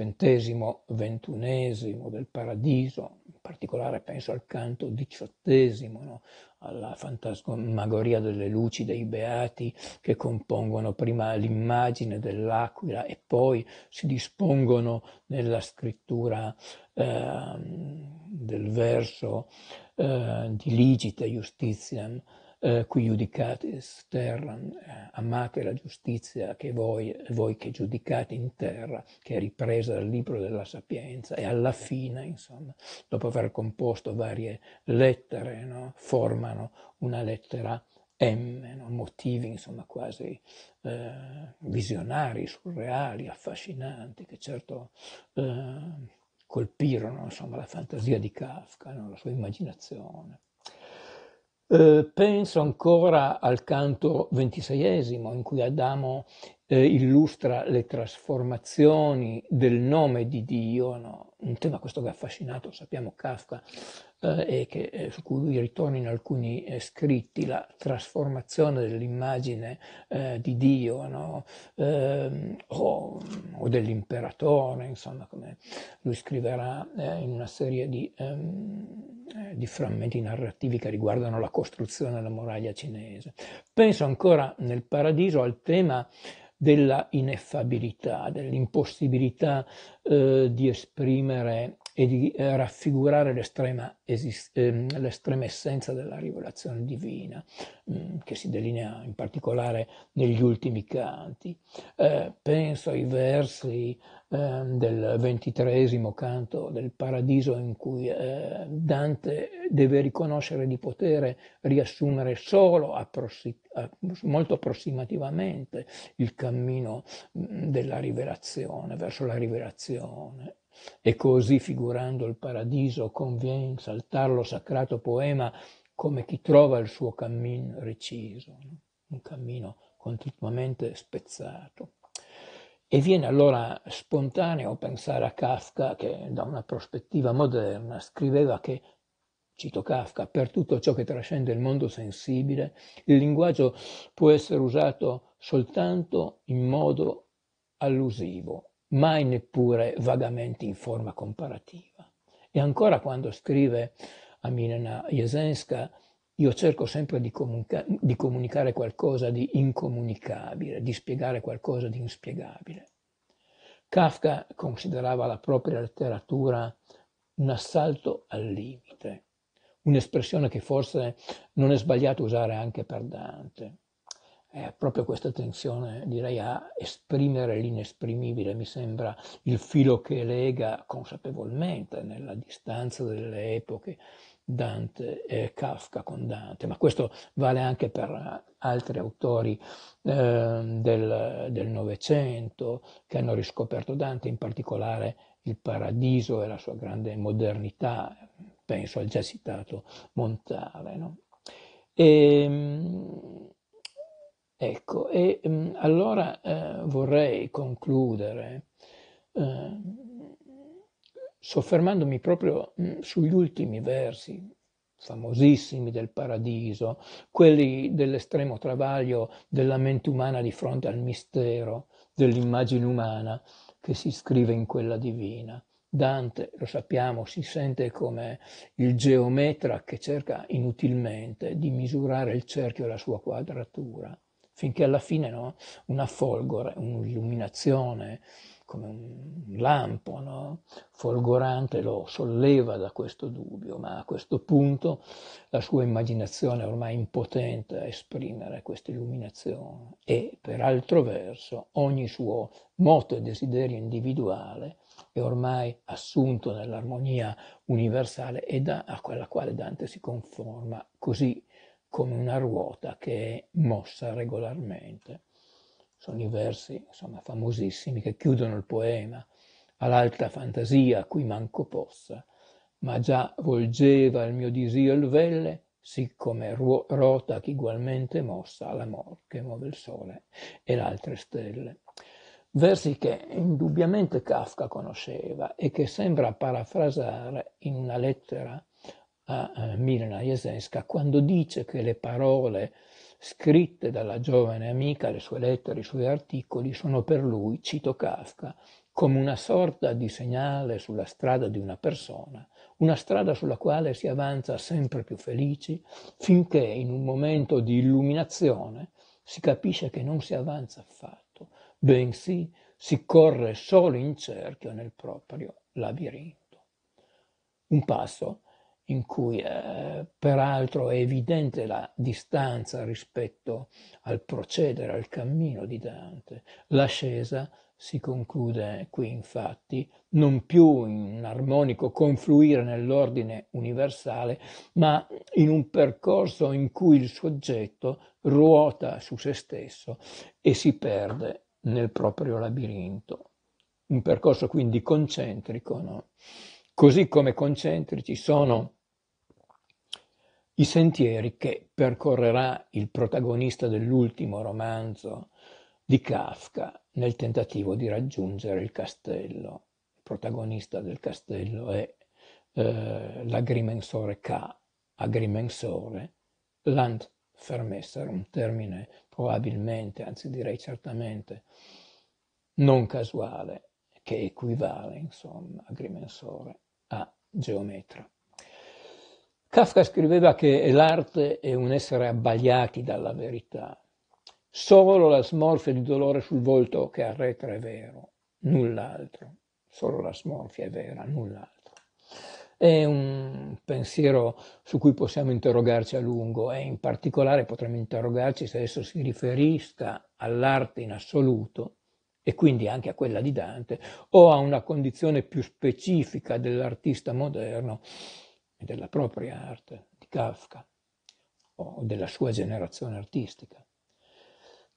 ventesimo, ventunesimo del Paradiso, in particolare penso al canto diciottesimo, no? alla fantasmagoria delle luci dei beati che compongono prima l'immagine dell'aquila e poi si dispongono nella scrittura eh, del verso eh, di Ligite Justitiam eh, qui judicatis terram, eh, amate la giustizia che voi, voi che giudicate in terra, che è ripresa dal libro della sapienza e alla fine, insomma, dopo aver composto varie lettere, no, formano una lettera M, no, motivi insomma quasi eh, visionari, surreali, affascinanti, che certo eh, colpirono insomma, la fantasia di Kafka, no, la sua immaginazione. Eh, penso ancora al canto ventiseiesimo in cui Adamo eh, illustra le trasformazioni del nome di Dio, no? un tema questo che ha affascinato, sappiamo, Kafka eh, e che, eh, su cui lui ritorna in alcuni eh, scritti, la trasformazione dell'immagine eh, di Dio no? Ehm, o, o, dell'imperatore, insomma, come lui scriverà in una serie di... Um, eh, di frammenti narrativi che riguardano la costruzione della muraglia cinese. Penso ancora nel Paradiso al tema della ineffabilità, dell'impossibilità eh, di esprimere e di eh, raffigurare l'estrema, esist- eh, l'estrema, essenza della rivelazione divina, mh, mm, che si delinea in particolare negli ultimi canti. Eh, penso ai versi Ehm, del ventitreesimo canto del Paradiso in cui eh, Dante deve riconoscere di poter riassumere solo approssi- molto approssimativamente il cammino della rivelazione, verso la rivelazione. E così figurando il paradiso conviene saltar lo sacrato poema come chi trova il suo cammino reciso, un cammino continuamente spezzato. E viene allora spontaneo pensare a Kafka che da una prospettiva moderna scriveva che, cito Kafka, per tutto ciò che trascende il mondo sensibile, il linguaggio può essere usato soltanto in modo allusivo, mai neppure vagamente in forma comparativa. E ancora quando scrive a Milena Jesenska, io cerco sempre di, comunica- di comunicare qualcosa di incomunicabile, di spiegare qualcosa di inspiegabile. Kafka considerava la propria letteratura un assalto al limite, un'espressione che forse non è sbagliato usare anche per Dante. È proprio questa tensione, direi, a esprimere l'inesprimibile, mi sembra il filo che lega consapevolmente nella distanza delle epoche Dante e Kafka con Dante, ma questo vale anche per altri autori eh, del Novecento che hanno riscoperto Dante, in particolare il Paradiso e la sua grande modernità, penso al già citato Montale. No? E, ehm, ecco, e mm, allora eh, vorrei concludere. Eh, soffermandomi proprio mm, sugli ultimi versi famosissimi del Paradiso, quelli dell'estremo travaglio della mente umana di fronte al mistero dell'immagine umana che si scrive in quella divina. Dante, lo sappiamo, si sente come il geometra che cerca inutilmente di misurare il cerchio e la sua quadratura, finché alla fine no, una folgore, un'illuminazione, come un lampo, no? folgorante lo solleva da questo dubbio, ma a questo punto la sua immaginazione è ormai impotente a esprimere questa illuminazione e per altro verso ogni suo moto e desiderio individuale è ormai assunto nell'armonia universale e da, a quella quale Dante si conforma, così come una ruota che è mossa regolarmente. Sono i versi, insomma, famosissimi che chiudono il poema, all'alta fantasia a cui manco possa, ma già volgeva il mio disio il velle, siccome rota ch'igualmente mossa all'amor che muove il sole e le altre stelle. Versi che indubbiamente Kafka conosceva e che sembra parafrasare in una lettera a Milena Jesenska quando dice che le parole scritte dalla giovane amica, le sue lettere, i suoi articoli, sono per lui, cito Kafka, come una sorta di segnale sulla strada di una persona, una strada sulla quale si avanza sempre più felici, finché in un momento di illuminazione si capisce che non si avanza affatto, bensì si corre solo in cerchio nel proprio labirinto. Un passo in cui eh, peraltro è evidente la distanza rispetto al procedere, al cammino di Dante. L'ascesa si conclude qui infatti non più in armonico confluire nell'ordine universale, ma in un percorso in cui il soggetto ruota su se stesso e si perde nel proprio labirinto. Un percorso quindi concentrico, no? così come concentrici sono i sentieri che percorrerà il protagonista dell'ultimo romanzo di Kafka nel tentativo di raggiungere il castello. Il protagonista del castello è eh, l'agrimensore K, agrimensore, Landvermesser, un termine probabilmente, anzi direi certamente, non casuale, che equivale, insomma, agrimensore a geometra. Kafka scriveva che l'arte è un essere abbagliati dalla verità. Solo la smorfia di dolore sul volto che arretra è vero, null'altro. Solo la smorfia è vera, null'altro. È un pensiero su cui possiamo interrogarci a lungo e in particolare potremmo interrogarci se esso si riferisca all'arte in assoluto e quindi anche a quella di Dante o a una condizione più specifica dell'artista moderno e della propria arte, di Kafka o della sua generazione artistica.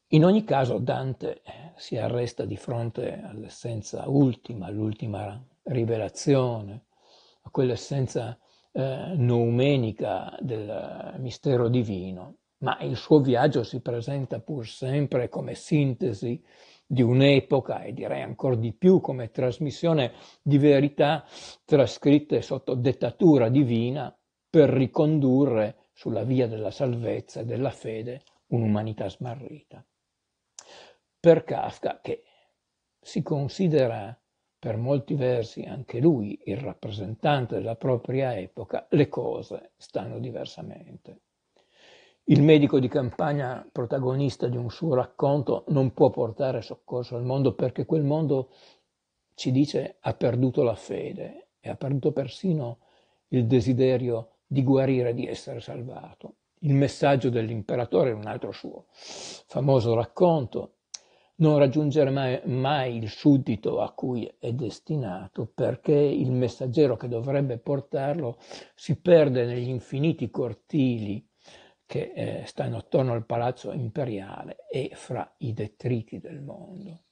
In ogni caso Dante si arresta di fronte all'essenza ultima, all'ultima rivelazione, a quell'essenza eh, noumenica del mistero divino, ma il suo viaggio si presenta pur sempre come sintesi di un'epoca e direi ancora di più come trasmissione di verità trascritte sotto dettatura divina per ricondurre sulla via della salvezza e della fede un'umanità smarrita. Per Kafka, che si considera per molti versi anche lui il rappresentante della propria epoca, le cose stanno diversamente. Il medico di campagna, protagonista di un suo racconto, non può portare soccorso al mondo perché quel mondo, ci dice, ha perduto la fede e ha perduto persino il desiderio di guarire di essere salvato. Il messaggio dell'imperatore è un altro suo famoso racconto, non raggiungere mai, mai, il suddito a cui è destinato perché il messaggero che dovrebbe portarlo si perde negli infiniti cortili che eh, stanno attorno al palazzo imperiale e fra i detriti del mondo.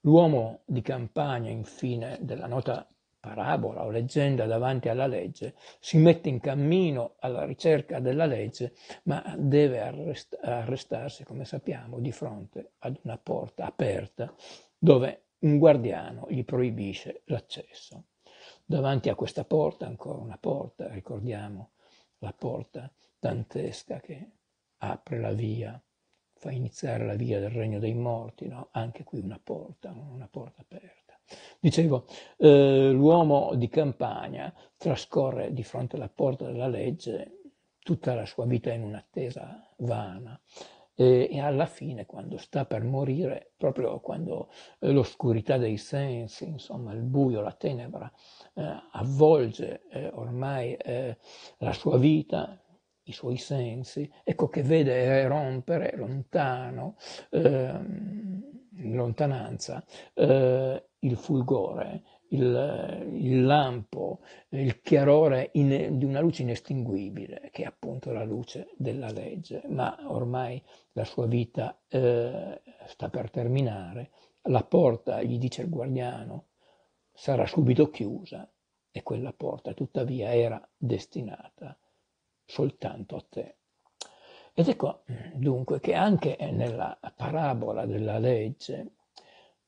L'uomo di campagna, infine, della nota parabola o leggenda davanti alla legge, si mette in cammino alla ricerca della legge, ma deve arrest- arrestarsi, come sappiamo, di fronte ad una porta aperta dove un guardiano gli proibisce l'accesso. Davanti a questa porta, ancora una porta, ricordiamo la porta dantesca che apre la via, fa iniziare la via del regno dei morti, no? anche qui una porta, una porta aperta. Dicevo, eh, l'uomo di campagna trascorre di fronte alla porta della legge tutta la sua vita in un'attesa vana e, e alla fine, quando sta per morire, proprio quando eh, l'oscurità dei sensi, insomma il buio, la tenebra, eh, avvolge eh, ormai eh, la sua vita, i suoi sensi, ecco che vede rompere lontano, ehm, in lontananza, eh, il fulgore, il, il, lampo, il chiarore in, di una luce inestinguibile, che è appunto la luce della legge, ma ormai la sua vita eh, sta per terminare, la porta, gli dice il guardiano, sarà subito chiusa e quella porta tuttavia era destinata soltanto a te. Ed ecco dunque che anche nella parabola della legge,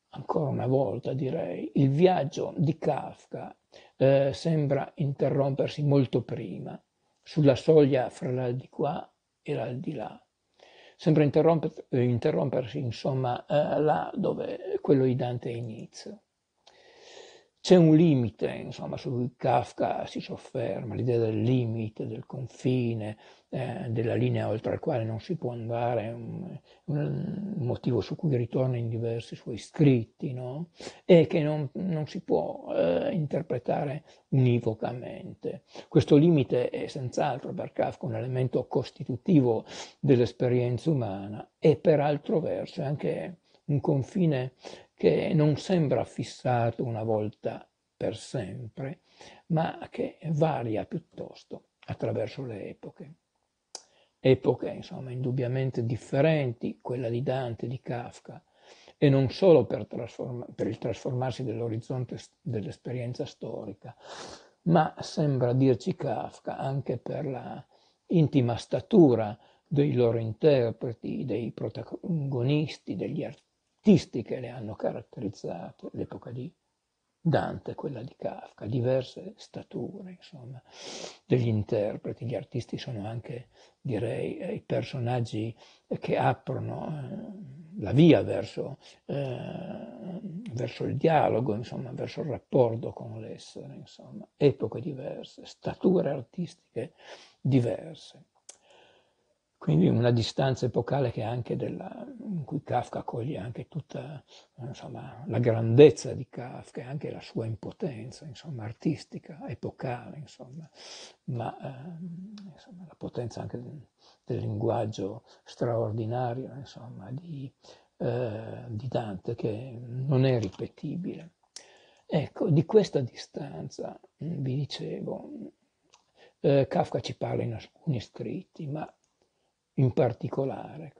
ancora una volta direi, il viaggio di Kafka eh, sembra interrompersi molto prima, sulla soglia fra l'aldilà e l'aldilà. Sembra interromper, interrompersi, insomma, eh, là dove quello di Dante inizia. C'è un limite, insomma, su cui Kafka si sofferma, l'idea del limite, del confine, eh, della linea oltre la quale non si può andare, un, un, motivo su cui ritorna in diversi suoi scritti, no? e che non, non si può eh, interpretare univocamente. Questo limite è senz'altro per Kafka un elemento costitutivo dell'esperienza umana e per altro verso è anche un confine che non sembra fissato una volta per sempre, ma che varia piuttosto attraverso le epoche. Epoche, insomma, indubbiamente differenti, quella di Dante, di Kafka, e non solo per, per il trasformarsi dell'orizzonte dell'esperienza storica, ma sembra dirci Kafka anche per la intima statura dei loro interpreti, dei protagonisti, degli artisti artisti che le hanno caratterizzate, l'epoca di Dante, quella di Kafka, diverse stature, insomma, degli interpreti. Gli artisti sono anche, direi, i personaggi che aprono eh, la via verso, eh, verso, il dialogo, insomma, verso il rapporto con l'essere, insomma, epoche diverse, stature artistiche diverse. Quindi una distanza epocale che anche della, in cui Kafka coglie anche tutta insomma, la grandezza di Kafka e anche la sua impotenza insomma, artistica, epocale, insomma, ma eh, insomma, la potenza anche del, del linguaggio straordinario insomma, di, eh, di Dante che non è ripetibile. Ecco, di questa distanza, vi dicevo, eh, Kafka ci parla in alcuni scritti, ma in particolare,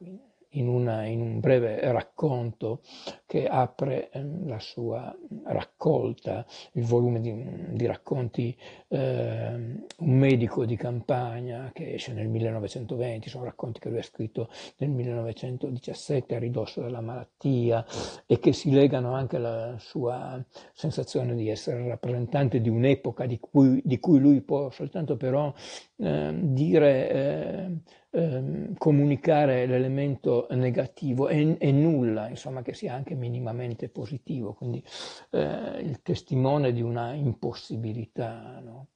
in, una, in, un breve racconto che apre ehm, la sua raccolta, il volume di, di racconti eh, Un medico di campagna che esce nel 1920, sono racconti che lui ha scritto nel 1917 a ridosso della malattia e che si legano anche alla sua sensazione di essere rappresentante di un'epoca di cui, di cui lui può soltanto però eh, dire... Eh, ehm, comunicare l'elemento negativo e, e, nulla, insomma, che sia anche minimamente positivo, quindi eh, il testimone di una impossibilità. No?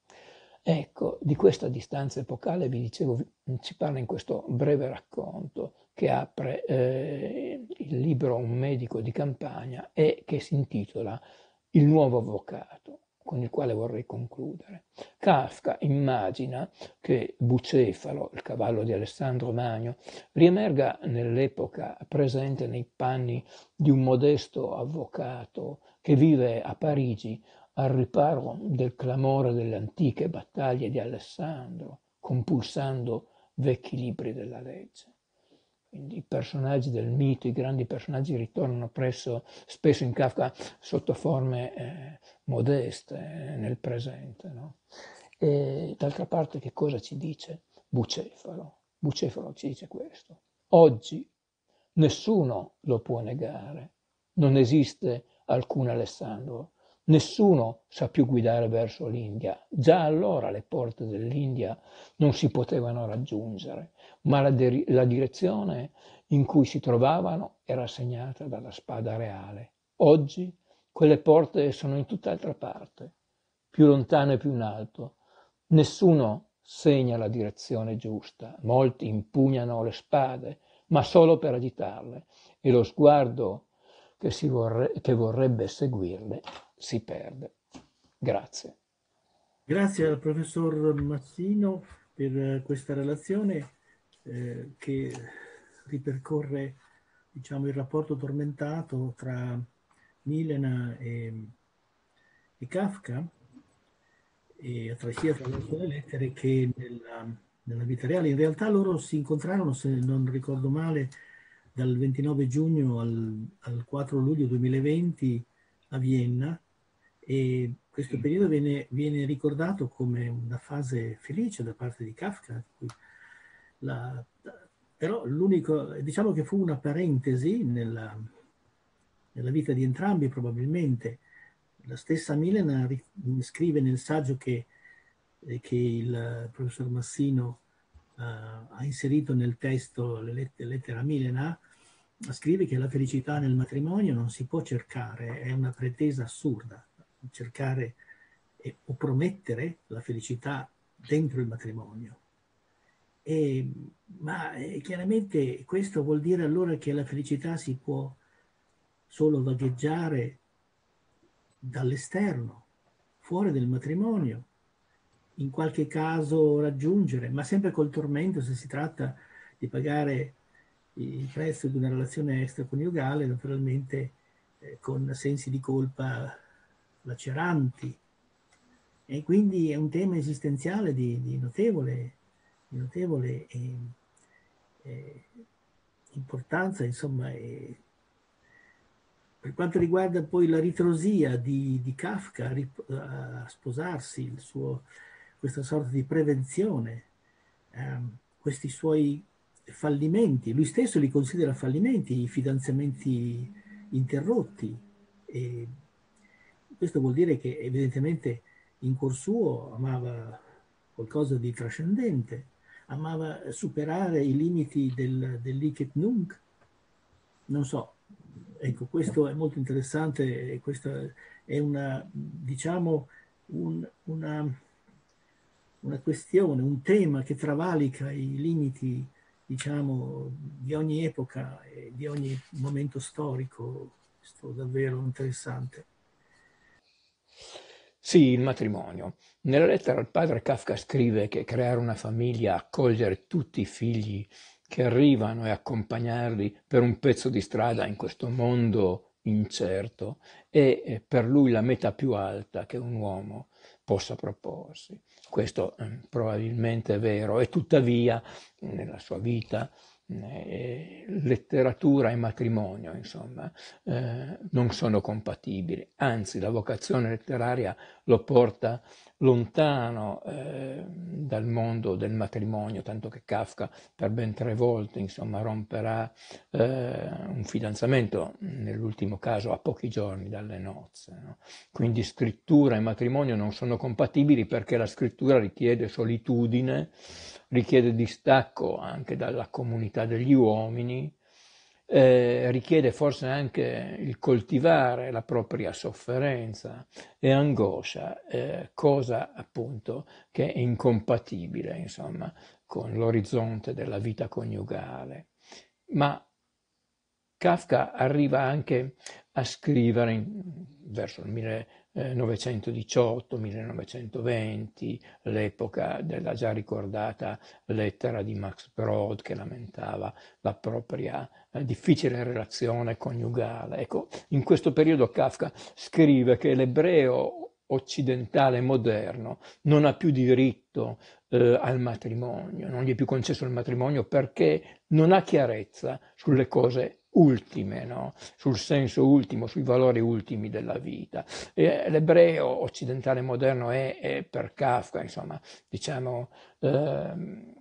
Ecco, di questa distanza epocale vi dicevo, ci parla in questo breve racconto che apre eh, il libro Un medico di campagna e che si intitola Il nuovo avvocato con il quale vorrei concludere. Kafka immagina che Bucefalo, il cavallo di Alessandro Magno, riemerga nell'epoca presente nei panni di un modesto avvocato che vive a Parigi al riparo del clamore delle antiche battaglie di Alessandro, compulsando vecchi libri della legge. I personaggi del mito, i grandi personaggi ritornano presso, spesso in Kafka sotto forme eh, modeste eh, nel presente. No? E d'altra parte che cosa ci dice Bucefalo? Bucefalo ci dice questo. Oggi nessuno lo può negare, non esiste alcun Alessandro, nessuno sa più guidare verso l'India. Già allora le porte dell'India non si potevano raggiungere ma la, la direzione in cui si trovavano era segnata dalla spada reale. Oggi quelle porte sono in tutt'altra parte, più lontano e più in alto. Nessuno segna la direzione giusta, molti impugnano le spade, ma solo per agitarle, e lo sguardo che, vorre- che vorrebbe seguirle si perde. Grazie. Grazie al professor Massino per questa relazione eh, che ripercorre diciamo, il rapporto tormentato tra Milena e, e Kafka, e tra, sia attraverso le lettere che nella, nella, vita reale. In realtà loro si incontrarono, se non ricordo male, dal 29 giugno al, al 4 luglio 2020 a Vienna e questo periodo viene, viene, ricordato come una fase felice da parte di Kafka. La, però l'unico, diciamo che fu una parentesi nella, nella vita di entrambi probabilmente. La stessa Milena scrive nel saggio che, eh, che il professor Massino uh, ha inserito nel testo le lettera Milena, scrive che la felicità nel matrimonio non si può cercare, è una pretesa assurda, cercare eh, o promettere la felicità dentro il matrimonio. E, ma eh, chiaramente questo vuol dire allora che la felicità si può solo vagheggiare dall'esterno, fuori del matrimonio, in qualche caso raggiungere, ma sempre col tormento se si tratta di pagare il prezzo di una relazione extraconiugale, naturalmente eh, con sensi di colpa laceranti. E quindi è un tema esistenziale di, di notevole, di notevole eh, eh, importanza, insomma, per quanto riguarda poi la ritrosia di, di Kafka a sposarsi, suo, questa sorta di prevenzione, ehm, questi suoi fallimenti, lui stesso li considera fallimenti, i fidanzamenti interrotti. E questo vuol dire che evidentemente in cuor suo amava qualcosa di trascendente, amava superare i limiti del, dell'Iket Nunc. Non so, Ecco, questo è molto interessante questa è una, diciamo, un, una, una questione, un tema che travalica i limiti, diciamo, di ogni epoca e di ogni momento storico. Questo è davvero interessante. Sì, il matrimonio. Nella lettera al padre Kafka scrive che creare una famiglia, accogliere tutti i figli che arrivano e accompagnarli per un pezzo di strada in questo mondo incerto è per lui la meta più alta che un uomo possa proporsi. Questo eh, probabilmente è vero e tuttavia nella sua vita eh, letteratura e matrimonio, insomma, eh, non sono compatibili. Anzi, la vocazione letteraria lo porta lontano eh, dal mondo del matrimonio, tanto che Kafka per ben tre volte insomma, romperà eh, un fidanzamento, nell'ultimo caso a pochi giorni dalle nozze. No? Quindi scrittura e matrimonio non sono compatibili perché la scrittura richiede solitudine, richiede distacco anche dalla comunità degli uomini, eh, richiede forse anche il coltivare la propria sofferenza e angoscia, eh, cosa appunto che è incompatibile insomma con l'orizzonte della vita coniugale. Ma Kafka arriva anche a scrivere in, verso il 1918-1920, l'epoca della già ricordata lettera di Max Brod che lamentava la propria eh, difficile relazione coniugale. Ecco, in questo periodo Kafka scrive che l'ebreo occidentale moderno non ha più diritto eh, al matrimonio, non gli è più concesso il matrimonio perché non ha chiarezza sulle cose ultime, no? sul senso ultimo, sui valori ultimi della vita. E l'ebreo occidentale moderno è, è per Kafka, insomma, diciamo, eh,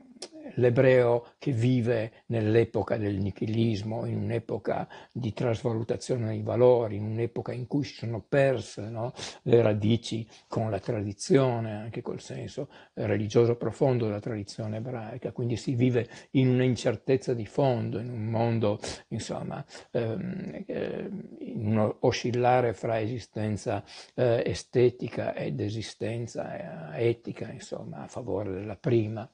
l'ebreo che vive nell'epoca del nichilismo, in un'epoca di trasvalutazione dei valori, in un'epoca in cui si sono perse no? le radici con la tradizione, anche col senso religioso profondo della tradizione ebraica, quindi si vive in un'incertezza di fondo, in un mondo, insomma, ehm, eh, in un oscillare fra esistenza eh, estetica ed esistenza eh, etica, insomma, a favore della prima.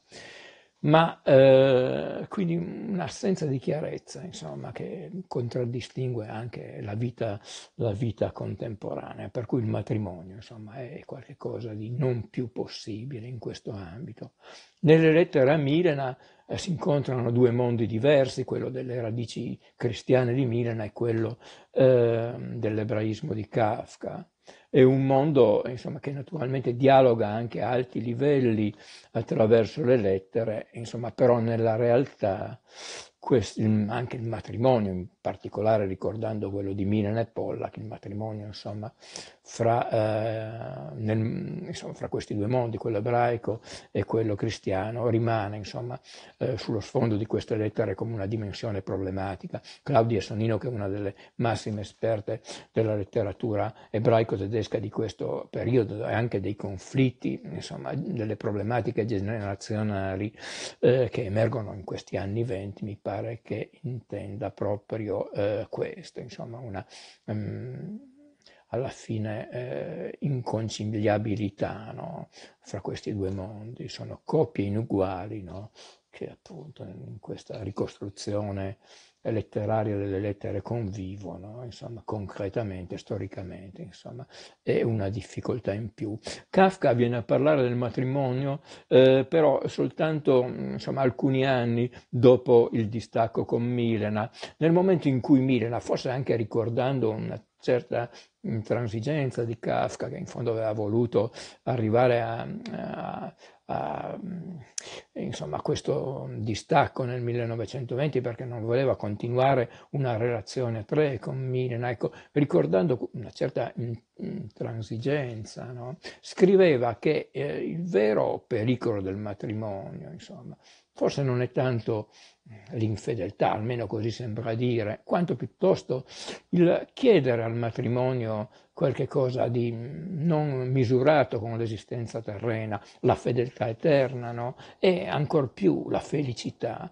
Ma eh, quindi un'assenza di chiarezza, insomma, che contraddistingue anche la vita, la vita contemporanea, per cui il matrimonio, insomma, è qualcosa di non più possibile in questo ambito. Nelle lettere a Milena eh, si incontrano due mondi diversi, quello delle radici cristiane di Milena e quello eh, dell'ebraismo di Kafka. È un mondo insomma, che naturalmente dialoga anche a alti livelli attraverso le lettere, insomma, però nella realtà questo, anche il matrimonio, particolare ricordando quello di Milan e Pollack, il matrimonio insomma, fra, eh, nel, insomma, fra, questi due mondi, quello ebraico e quello cristiano, rimane insomma, eh, sullo sfondo di queste lettere come una dimensione problematica. Claudia Sonino, che è una delle massime esperte della letteratura ebraico-tedesca di questo periodo e anche dei conflitti, insomma, delle problematiche generazionali eh, che emergono in questi anni venti, mi pare che intenda proprio eh, questo, insomma, una... Um, alla fine eh, inconciliabilità no? fra questi due mondi, sono coppie inuguali no? che appunto in questa ricostruzione letteraria delle lettere convivono, insomma, concretamente, storicamente, insomma, è una difficoltà in più. Kafka viene a parlare del matrimonio, eh, però soltanto insomma, alcuni anni dopo il distacco con Milena, nel momento in cui Milena, forse anche ricordando una certa intransigenza di Kafka, che in fondo aveva voluto arrivare a, a, a, insomma, questo distacco nel 1920 perché non voleva continuare una relazione a tre con Milena, ecco, ricordando una certa intransigenza, no? scriveva che eh, il vero pericolo del matrimonio, insomma, forse non è tanto l'infedeltà, almeno così sembra dire, quanto piuttosto il chiedere al matrimonio qualche cosa di non misurato con l'esistenza terrena, la fedeltà eterna, no? e ancor più la felicità.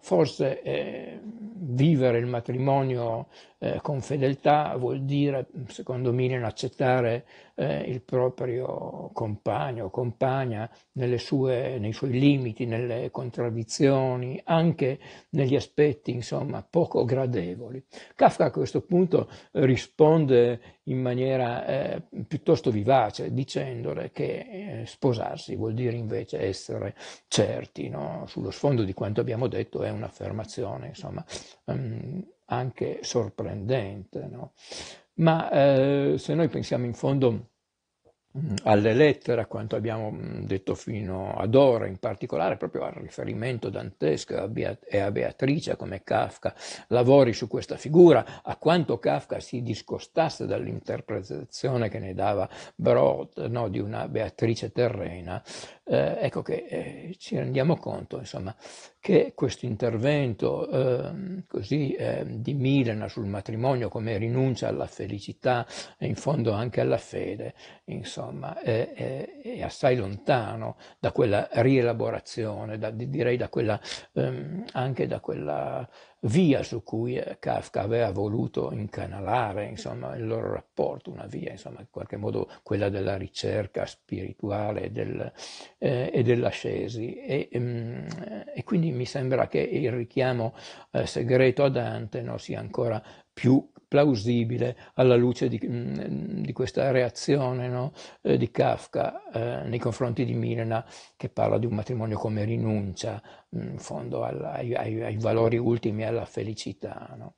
Forse eh, vivere il matrimonio eh, con fedeltà vuol dire, secondo Milen, accettare eh, il proprio compagno o compagna sue, nei suoi limiti, nelle contraddizioni, anche negli aspetti, insomma, poco gradevoli. Kafka a questo punto risponde in maniera eh, piuttosto vivace, dicendole che eh, sposarsi vuol dire invece essere certi, no? sullo sfondo di quanto abbiamo detto è un'affermazione, insomma, um, anche sorprendente. No? Ma eh, se noi pensiamo in fondo mm, alle lettere, a quanto abbiamo mm, detto fino ad ora, in particolare proprio al riferimento dantesco e a Beatrice come Kafka lavori su questa figura, a quanto Kafka si discostasse dall'interpretazione che ne dava Brod no, di una Beatrice terrena, eh, ecco che eh, ci rendiamo conto insomma, che questo intervento eh, così eh, di Milena sul matrimonio come rinuncia alla felicità e in fondo anche alla fede, insomma, è, è assai lontano da quella rielaborazione, da, direi da quella, ehm, anche da quella via su cui eh, Kafka aveva voluto incanalare insomma, il loro rapporto, una via insomma, in qualche modo quella della ricerca spirituale del, eh, e dell'ascesi. E, um, e, quindi mi sembra che il richiamo eh, segreto a Dante no, sia ancora più plausibile alla luce di, mm, di questa reazione no, eh, di Kafka eh, nei confronti di Milena che parla di un matrimonio come rinuncia mm, in fondo alla, ai, ai, valori ultimi alla felicità. No.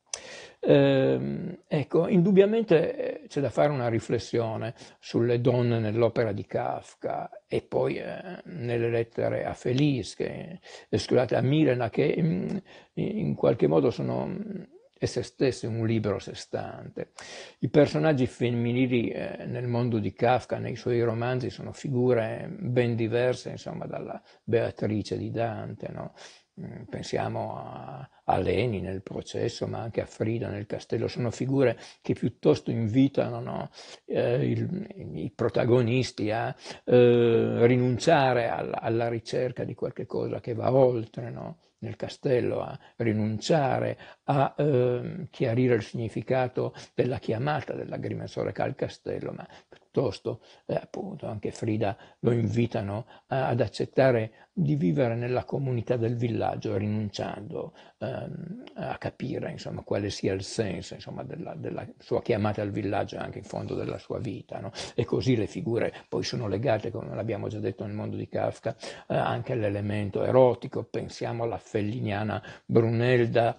Eh, ecco, indubbiamente eh, c'è da fare una riflessione sulle donne nell'opera di Kafka e poi eh, nelle lettere a Felice, che, scusate, a Milena, che in, in qualche modo sono e se stesso in un libro a sé stante. I personaggi femminili eh, nel mondo di Kafka, nei suoi romanzi, sono figure ben diverse insomma, dalla Beatrice di Dante. No? Mm, pensiamo a, a Leni nel processo, ma anche a Frida nel castello, sono figure che piuttosto invitano no, eh, il, i protagonisti a eh, rinunciare alla, alla, ricerca di qualche cosa che va oltre. No? Nel castello a rinunciare a eh, chiarire il significato della chiamata dell'agrimensore che ha il castello, ma piuttosto eh, appunto anche Frida lo invitano a, ad accettare di vivere nella comunità del villaggio, rinunciando ehm, a capire insomma, quale sia il senso insomma, della, della, sua chiamata al villaggio e anche in fondo della sua vita. No? E così le figure poi sono legate, come l'abbiamo già detto nel mondo di Kafka, eh, anche all'elemento erotico, pensiamo alla felliniana Brunelda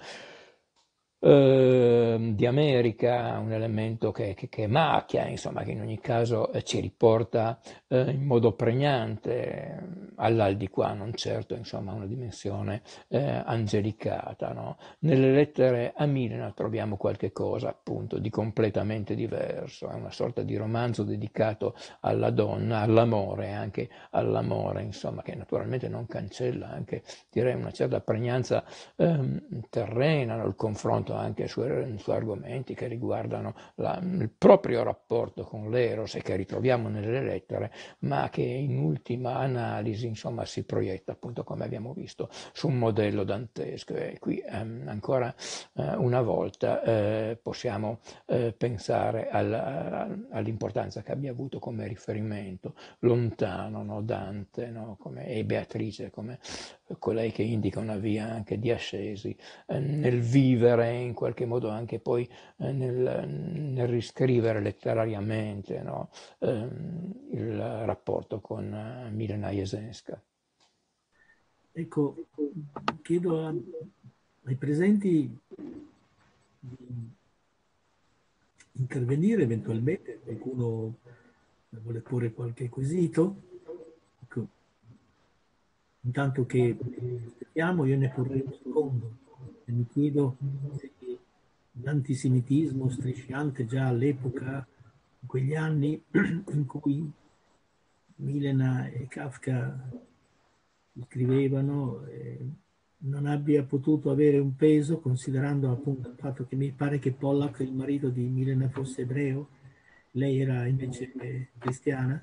eh, di America, un elemento che, che, che, macchia, insomma, che in ogni caso eh, ci riporta eh, in modo pregnante all'al di qua, non certo insomma, una dimensione eh, angelicata. No? Nelle lettere a Milena troviamo qualche cosa appunto di completamente diverso, è una sorta di romanzo dedicato alla donna, all'amore, anche all'amore, insomma, che naturalmente non cancella anche direi una certa pregnanza ehm, terrena, no? il confronto appunto anche su, su argomenti che riguardano la, il proprio rapporto con l'Eros e che ritroviamo nelle lettere, ma che in ultima analisi insomma si proietta appunto come abbiamo visto su un modello dantesco e qui ehm, ancora eh, una volta eh, possiamo eh, pensare al, all'importanza che abbia avuto come riferimento lontano no? Dante no? Come, e Beatrice come colei che indica una via anche di ascesi eh, nel vivere in qualche modo anche poi eh, nel, nel, riscrivere letterariamente no, ehm, il rapporto con eh, Milena Jesenska. Ecco, chiedo a, ai presenti di intervenire eventualmente, qualcuno vuole porre qualche quesito. Intanto che aspettiamo io ne porrei un secondo e mi chiedo se l'antisemitismo strisciante già all'epoca, in quegli anni in cui Milena e Kafka scrivevano, eh, non abbia potuto avere un peso, considerando appunto il fatto che mi pare che Pollack, il marito di Milena, fosse ebreo, lei era invece cristiana,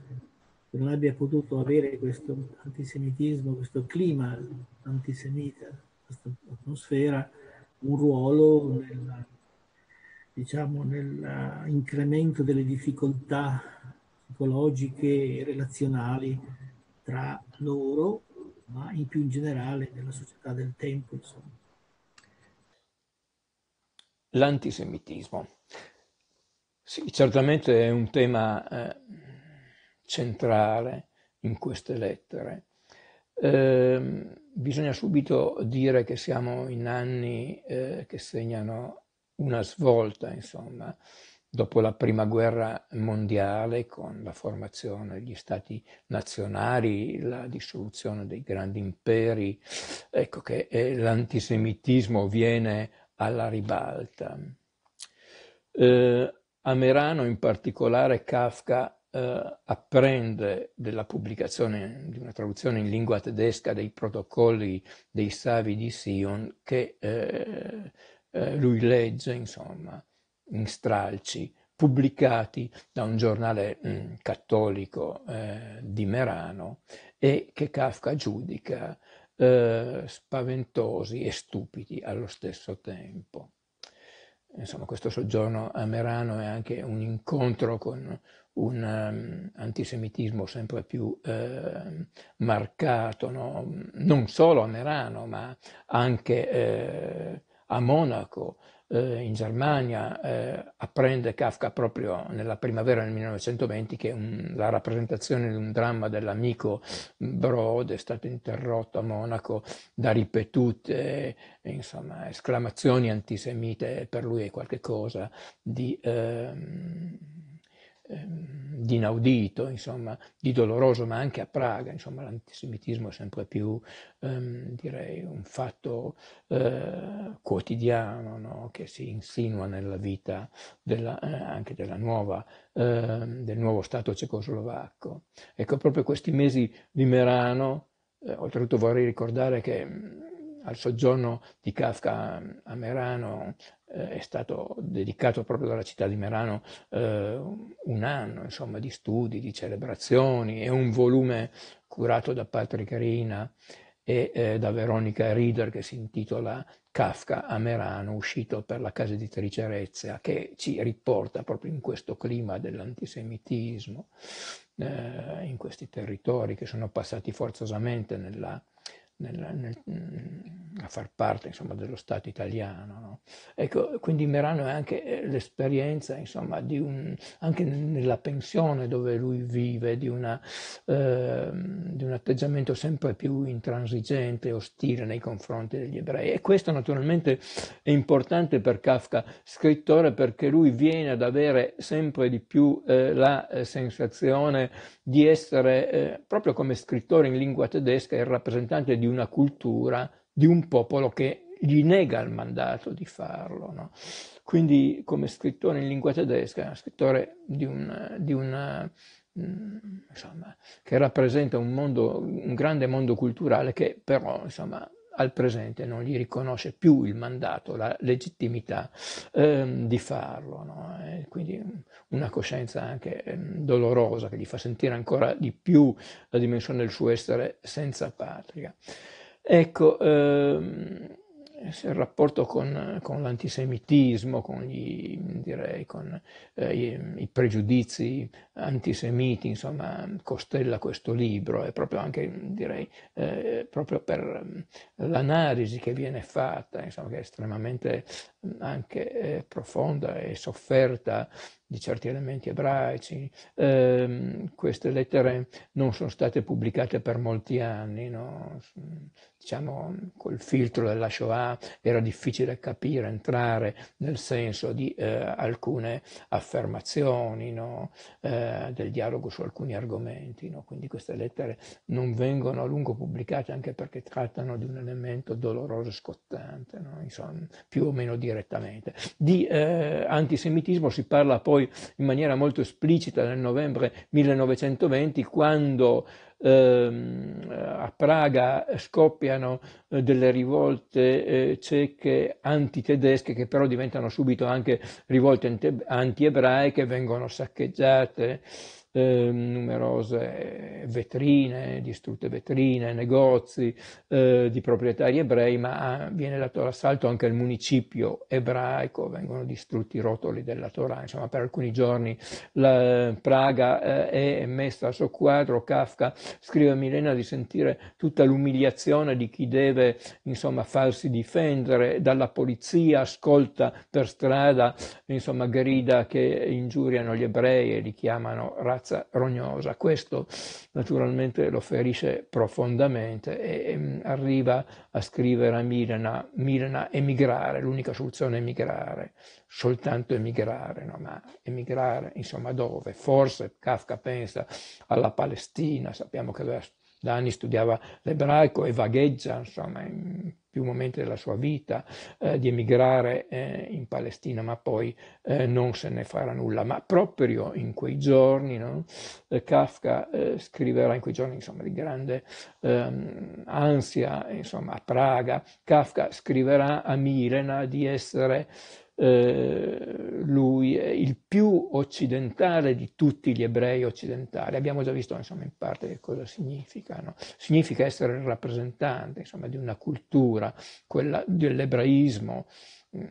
non abbia potuto avere questo antisemitismo, questo clima antisemita, questa atmosfera, un ruolo nella diciamo, nell'incremento delle difficoltà psicologiche e relazionali tra loro, ma in più in generale nella società del tempo. Insomma. L'antisemitismo. Sì, certamente è un tema eh, centrale in queste lettere. Eh, bisogna subito dire che siamo in anni eh, che segnano una svolta, insomma, dopo la prima guerra mondiale con la formazione degli stati nazionali, la dissoluzione dei grandi imperi, ecco che eh, l'antisemitismo viene alla ribalta. Eh, a Merano in particolare Kafka eh, apprende della pubblicazione di una traduzione in lingua tedesca dei protocolli dei Savi di Sion che eh, eh, lui legge, insomma, in stralci pubblicati da un giornale mh, mm, cattolico eh, di Merano e che Kafka giudica eh, spaventosi e stupidi allo stesso tempo. Insomma, questo soggiorno a Merano è anche un incontro con un um, antisemitismo sempre più uh, marcato, no? non solo a Merano, ma anche uh, a Monaco, eh, in Germania, eh, apprende Kafka proprio nella primavera del 1920 che un, la rappresentazione di un dramma dell'amico Brod è stata interrotta a Monaco da ripetute eh, insomma, esclamazioni antisemite, per lui è qualcosa di... Ehm, di inaudito, insomma, di doloroso, ma anche a Praga, insomma, l'antisemitismo è sempre più, ehm, direi, un fatto eh, quotidiano no? che si insinua nella vita della, eh, anche della nuova, eh, del nuovo Stato cecoslovacco. Ecco, proprio questi mesi di Merano, eh, oltretutto vorrei ricordare che al soggiorno di Kafka a Merano eh, è stato dedicato proprio dalla città di Merano eh, un anno insomma, di studi, di celebrazioni e un volume curato da Patrick Rina e eh, da Veronica Rieder che si intitola Kafka a Merano, uscito per la casa editrice Rezia, che ci riporta proprio in questo clima dell'antisemitismo, eh, in questi territori che sono passati forzosamente nella, nel, nel, a far parte insomma, dello Stato italiano. No? Ecco, quindi Merano è anche eh, l'esperienza insomma, di un, anche nella pensione dove lui vive, di, una, eh, di, un atteggiamento sempre più intransigente, ostile nei confronti degli ebrei. E questo naturalmente è importante per Kafka, scrittore, perché lui viene ad avere sempre di più eh, la eh, sensazione di essere, eh, proprio come scrittore in lingua tedesca, il rappresentante di una cultura, di un popolo che gli nega il mandato di farlo. No? Quindi come scrittore in lingua tedesca, scrittore di un, di una, mm, insomma, che rappresenta un, mondo, un grande mondo culturale che però insomma, al presente non gli riconosce più il mandato, la legittimità ehm, di farlo. No? quindi una coscienza anche ehm, dolorosa che gli fa sentire ancora di più la dimensione del suo essere senza patria. Ecco, ehm, il rapporto con, con l'antisemitismo, con, gli, direi, con eh, i, i, pregiudizi antisemiti, insomma, costella questo libro e proprio anche, direi, eh, proprio per mm, l'analisi che viene fatta, insomma, che è estremamente mm, anche eh, profonda e sofferta di certi elementi ebraici. Eh, queste lettere non sono state pubblicate per molti anni, no? Diciamo col filtro della Shoah era difficile capire, entrare nel senso di eh, alcune affermazioni, no? eh, del dialogo su alcuni argomenti. No? Quindi queste lettere non vengono a lungo pubblicate anche perché trattano di un elemento doloroso e scottante, Insomma, più o meno direttamente. Di eh, antisemitismo si parla poi in maniera molto esplicita nel novembre 1920 quando ehm, a Praga scoppiano eh, delle rivolte eh, ceche antitedesche che però diventano subito anche rivolte anti-ebraiche, vengono saccheggiate eh, numerose vetrine, distrutte vetrine, negozi eh, di proprietari ebrei, ma viene dato l'assalto anche al municipio ebraico, vengono distrutti i rotoli della Torah, insomma per alcuni giorni la Praga eh, è messa a soqquadro, Kafka scrive a Milena di sentire tutta l'umiliazione di chi deve insomma farsi difendere dalla polizia, ascolta per strada insomma grida che ingiuriano gli ebrei e li chiamano razza razza rognosa. Questo naturalmente lo ferisce profondamente e, e arriva a scrivere a Milena, Milena emigrare, l'unica soluzione è emigrare, soltanto emigrare, no? ma emigrare insomma dove? Forse Kafka pensa alla Palestina, sappiamo che da anni studiava l'ebraico e vagheggia, insomma, in più momenti della sua vita, eh, di emigrare eh, in Palestina, ma poi eh, non se ne farà nulla. Ma proprio in quei giorni, no? Eh, Kafka eh, scriverà in quei giorni, insomma, di grande ehm, ansia, insomma, a Praga, Kafka scriverà a Milena di essere eh, lui è il più occidentale di tutti gli ebrei occidentali. Abbiamo già visto insomma, in parte che cosa significa. No? Significa essere il rappresentante insomma, di una cultura, quella dell'ebraismo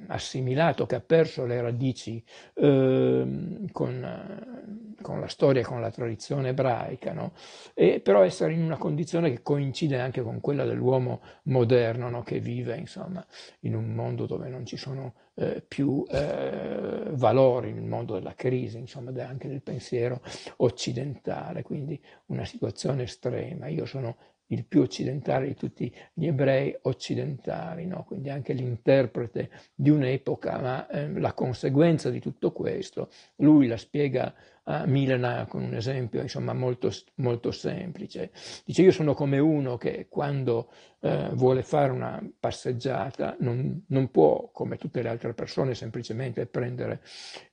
assimilato, che ha perso le radici eh, con, con, la storia, con la tradizione ebraica, no? e però essere in una condizione che coincide anche con quella dell'uomo moderno, no? che vive insomma, in un mondo dove non ci sono eh, più eh, valori, nel mondo della crisi, insomma, anche del pensiero occidentale, quindi una situazione estrema. Io sono il più occidentale di tutti gli ebrei occidentali, no? quindi anche l'interprete di un'epoca, ma eh, la conseguenza di tutto questo, lui la spiega a Milena con un esempio insomma, molto, molto semplice. Dice io sono come uno che quando eh, vuole fare una passeggiata non, non può, come tutte le altre persone, semplicemente prendere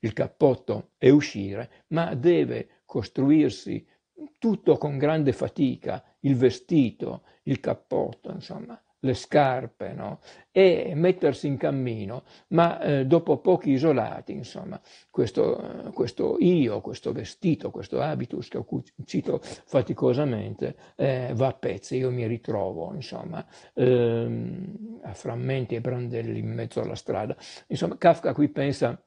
il cappotto e uscire, ma deve costruirsi tutto con grande fatica, il vestito, il cappotto, insomma, le scarpe no? e mettersi in cammino, ma eh, dopo pochi isolati, insomma, questo, questo, io, questo vestito, questo habitus che ho cucito faticosamente eh, va a pezzi, io mi ritrovo, insomma, ehm, a frammenti e brandelli in mezzo alla strada. Insomma, Kafka qui pensa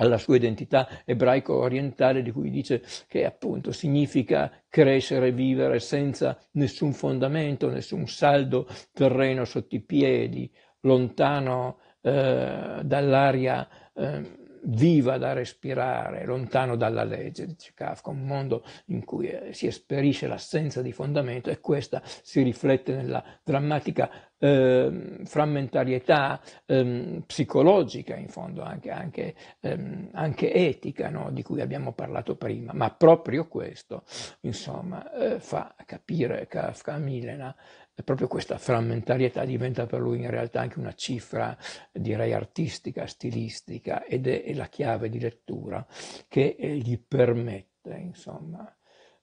alla sua identità ebraico-orientale di cui dice che appunto significa crescere vivere senza nessun fondamento, nessun saldo terreno sotto i piedi, lontano eh, dall'aria eh, viva da respirare, lontano dalla legge, dice Kafka, un mondo in cui eh, si esperisce l'assenza di fondamento e questa si riflette nella drammatica eh, frammentarietà eh, psicologica, in fondo anche, anche, ehm, anche etica, no? di cui abbiamo parlato prima, ma proprio questo, insomma, eh, fa capire Kafka a Milena e proprio questa frammentarietà diventa per lui in realtà anche una cifra, direi, artistica, stilistica ed è, la chiave di lettura che eh, gli permette, insomma,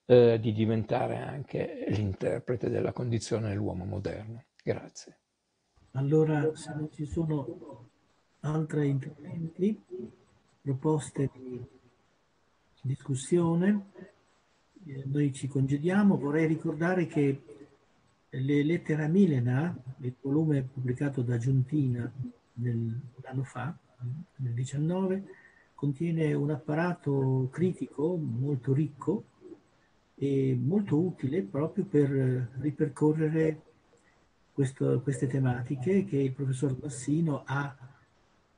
eh, di diventare anche l'interprete della condizione dell'uomo moderno. Grazie. Allora, se non ci sono altri interventi, proposte di discussione, eh, noi ci congediamo. Vorrei ricordare che le lettere a Milena, il volume pubblicato da Giuntina nel, un anno fa, nel 19, contiene un apparato critico molto ricco e molto utile proprio per ripercorrere questo, queste tematiche che il professor Bassino ha,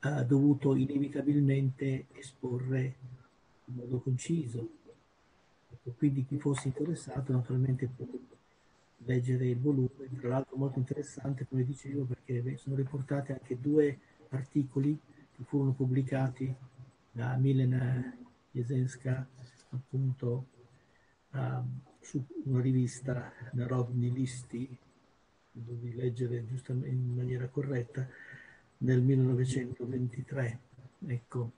ha dovuto inevitabilmente esporre in modo conciso. Quindi chi fosse interessato naturalmente può leggere il volume, tra l'altro molto interessante, come dicevo, perché sono riportati anche due articoli che furono pubblicati da Milena Jesenska, appunto, uh, su una rivista Narodni Listi, dovevi leggere giustamente in maniera corretta, nel 1923. Ecco.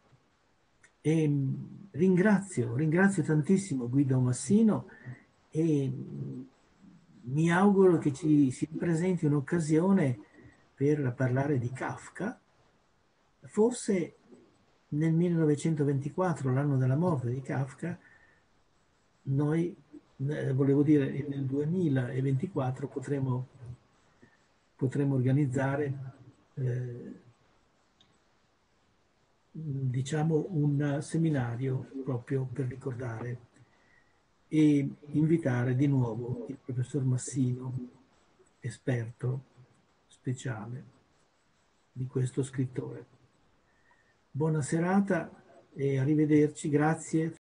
E mm, ringrazio, ringrazio tantissimo Guido Massino e mi auguro che ci si presenti un'occasione per parlare di Kafka, forse nel 1924, l'anno della morte di Kafka, noi, eh, volevo dire nel 2024, potremo, potremo organizzare eh, diciamo un seminario proprio per ricordare e invitare di nuovo il professor Massino, esperto speciale di questo scrittore. Buona serata e arrivederci, grazie.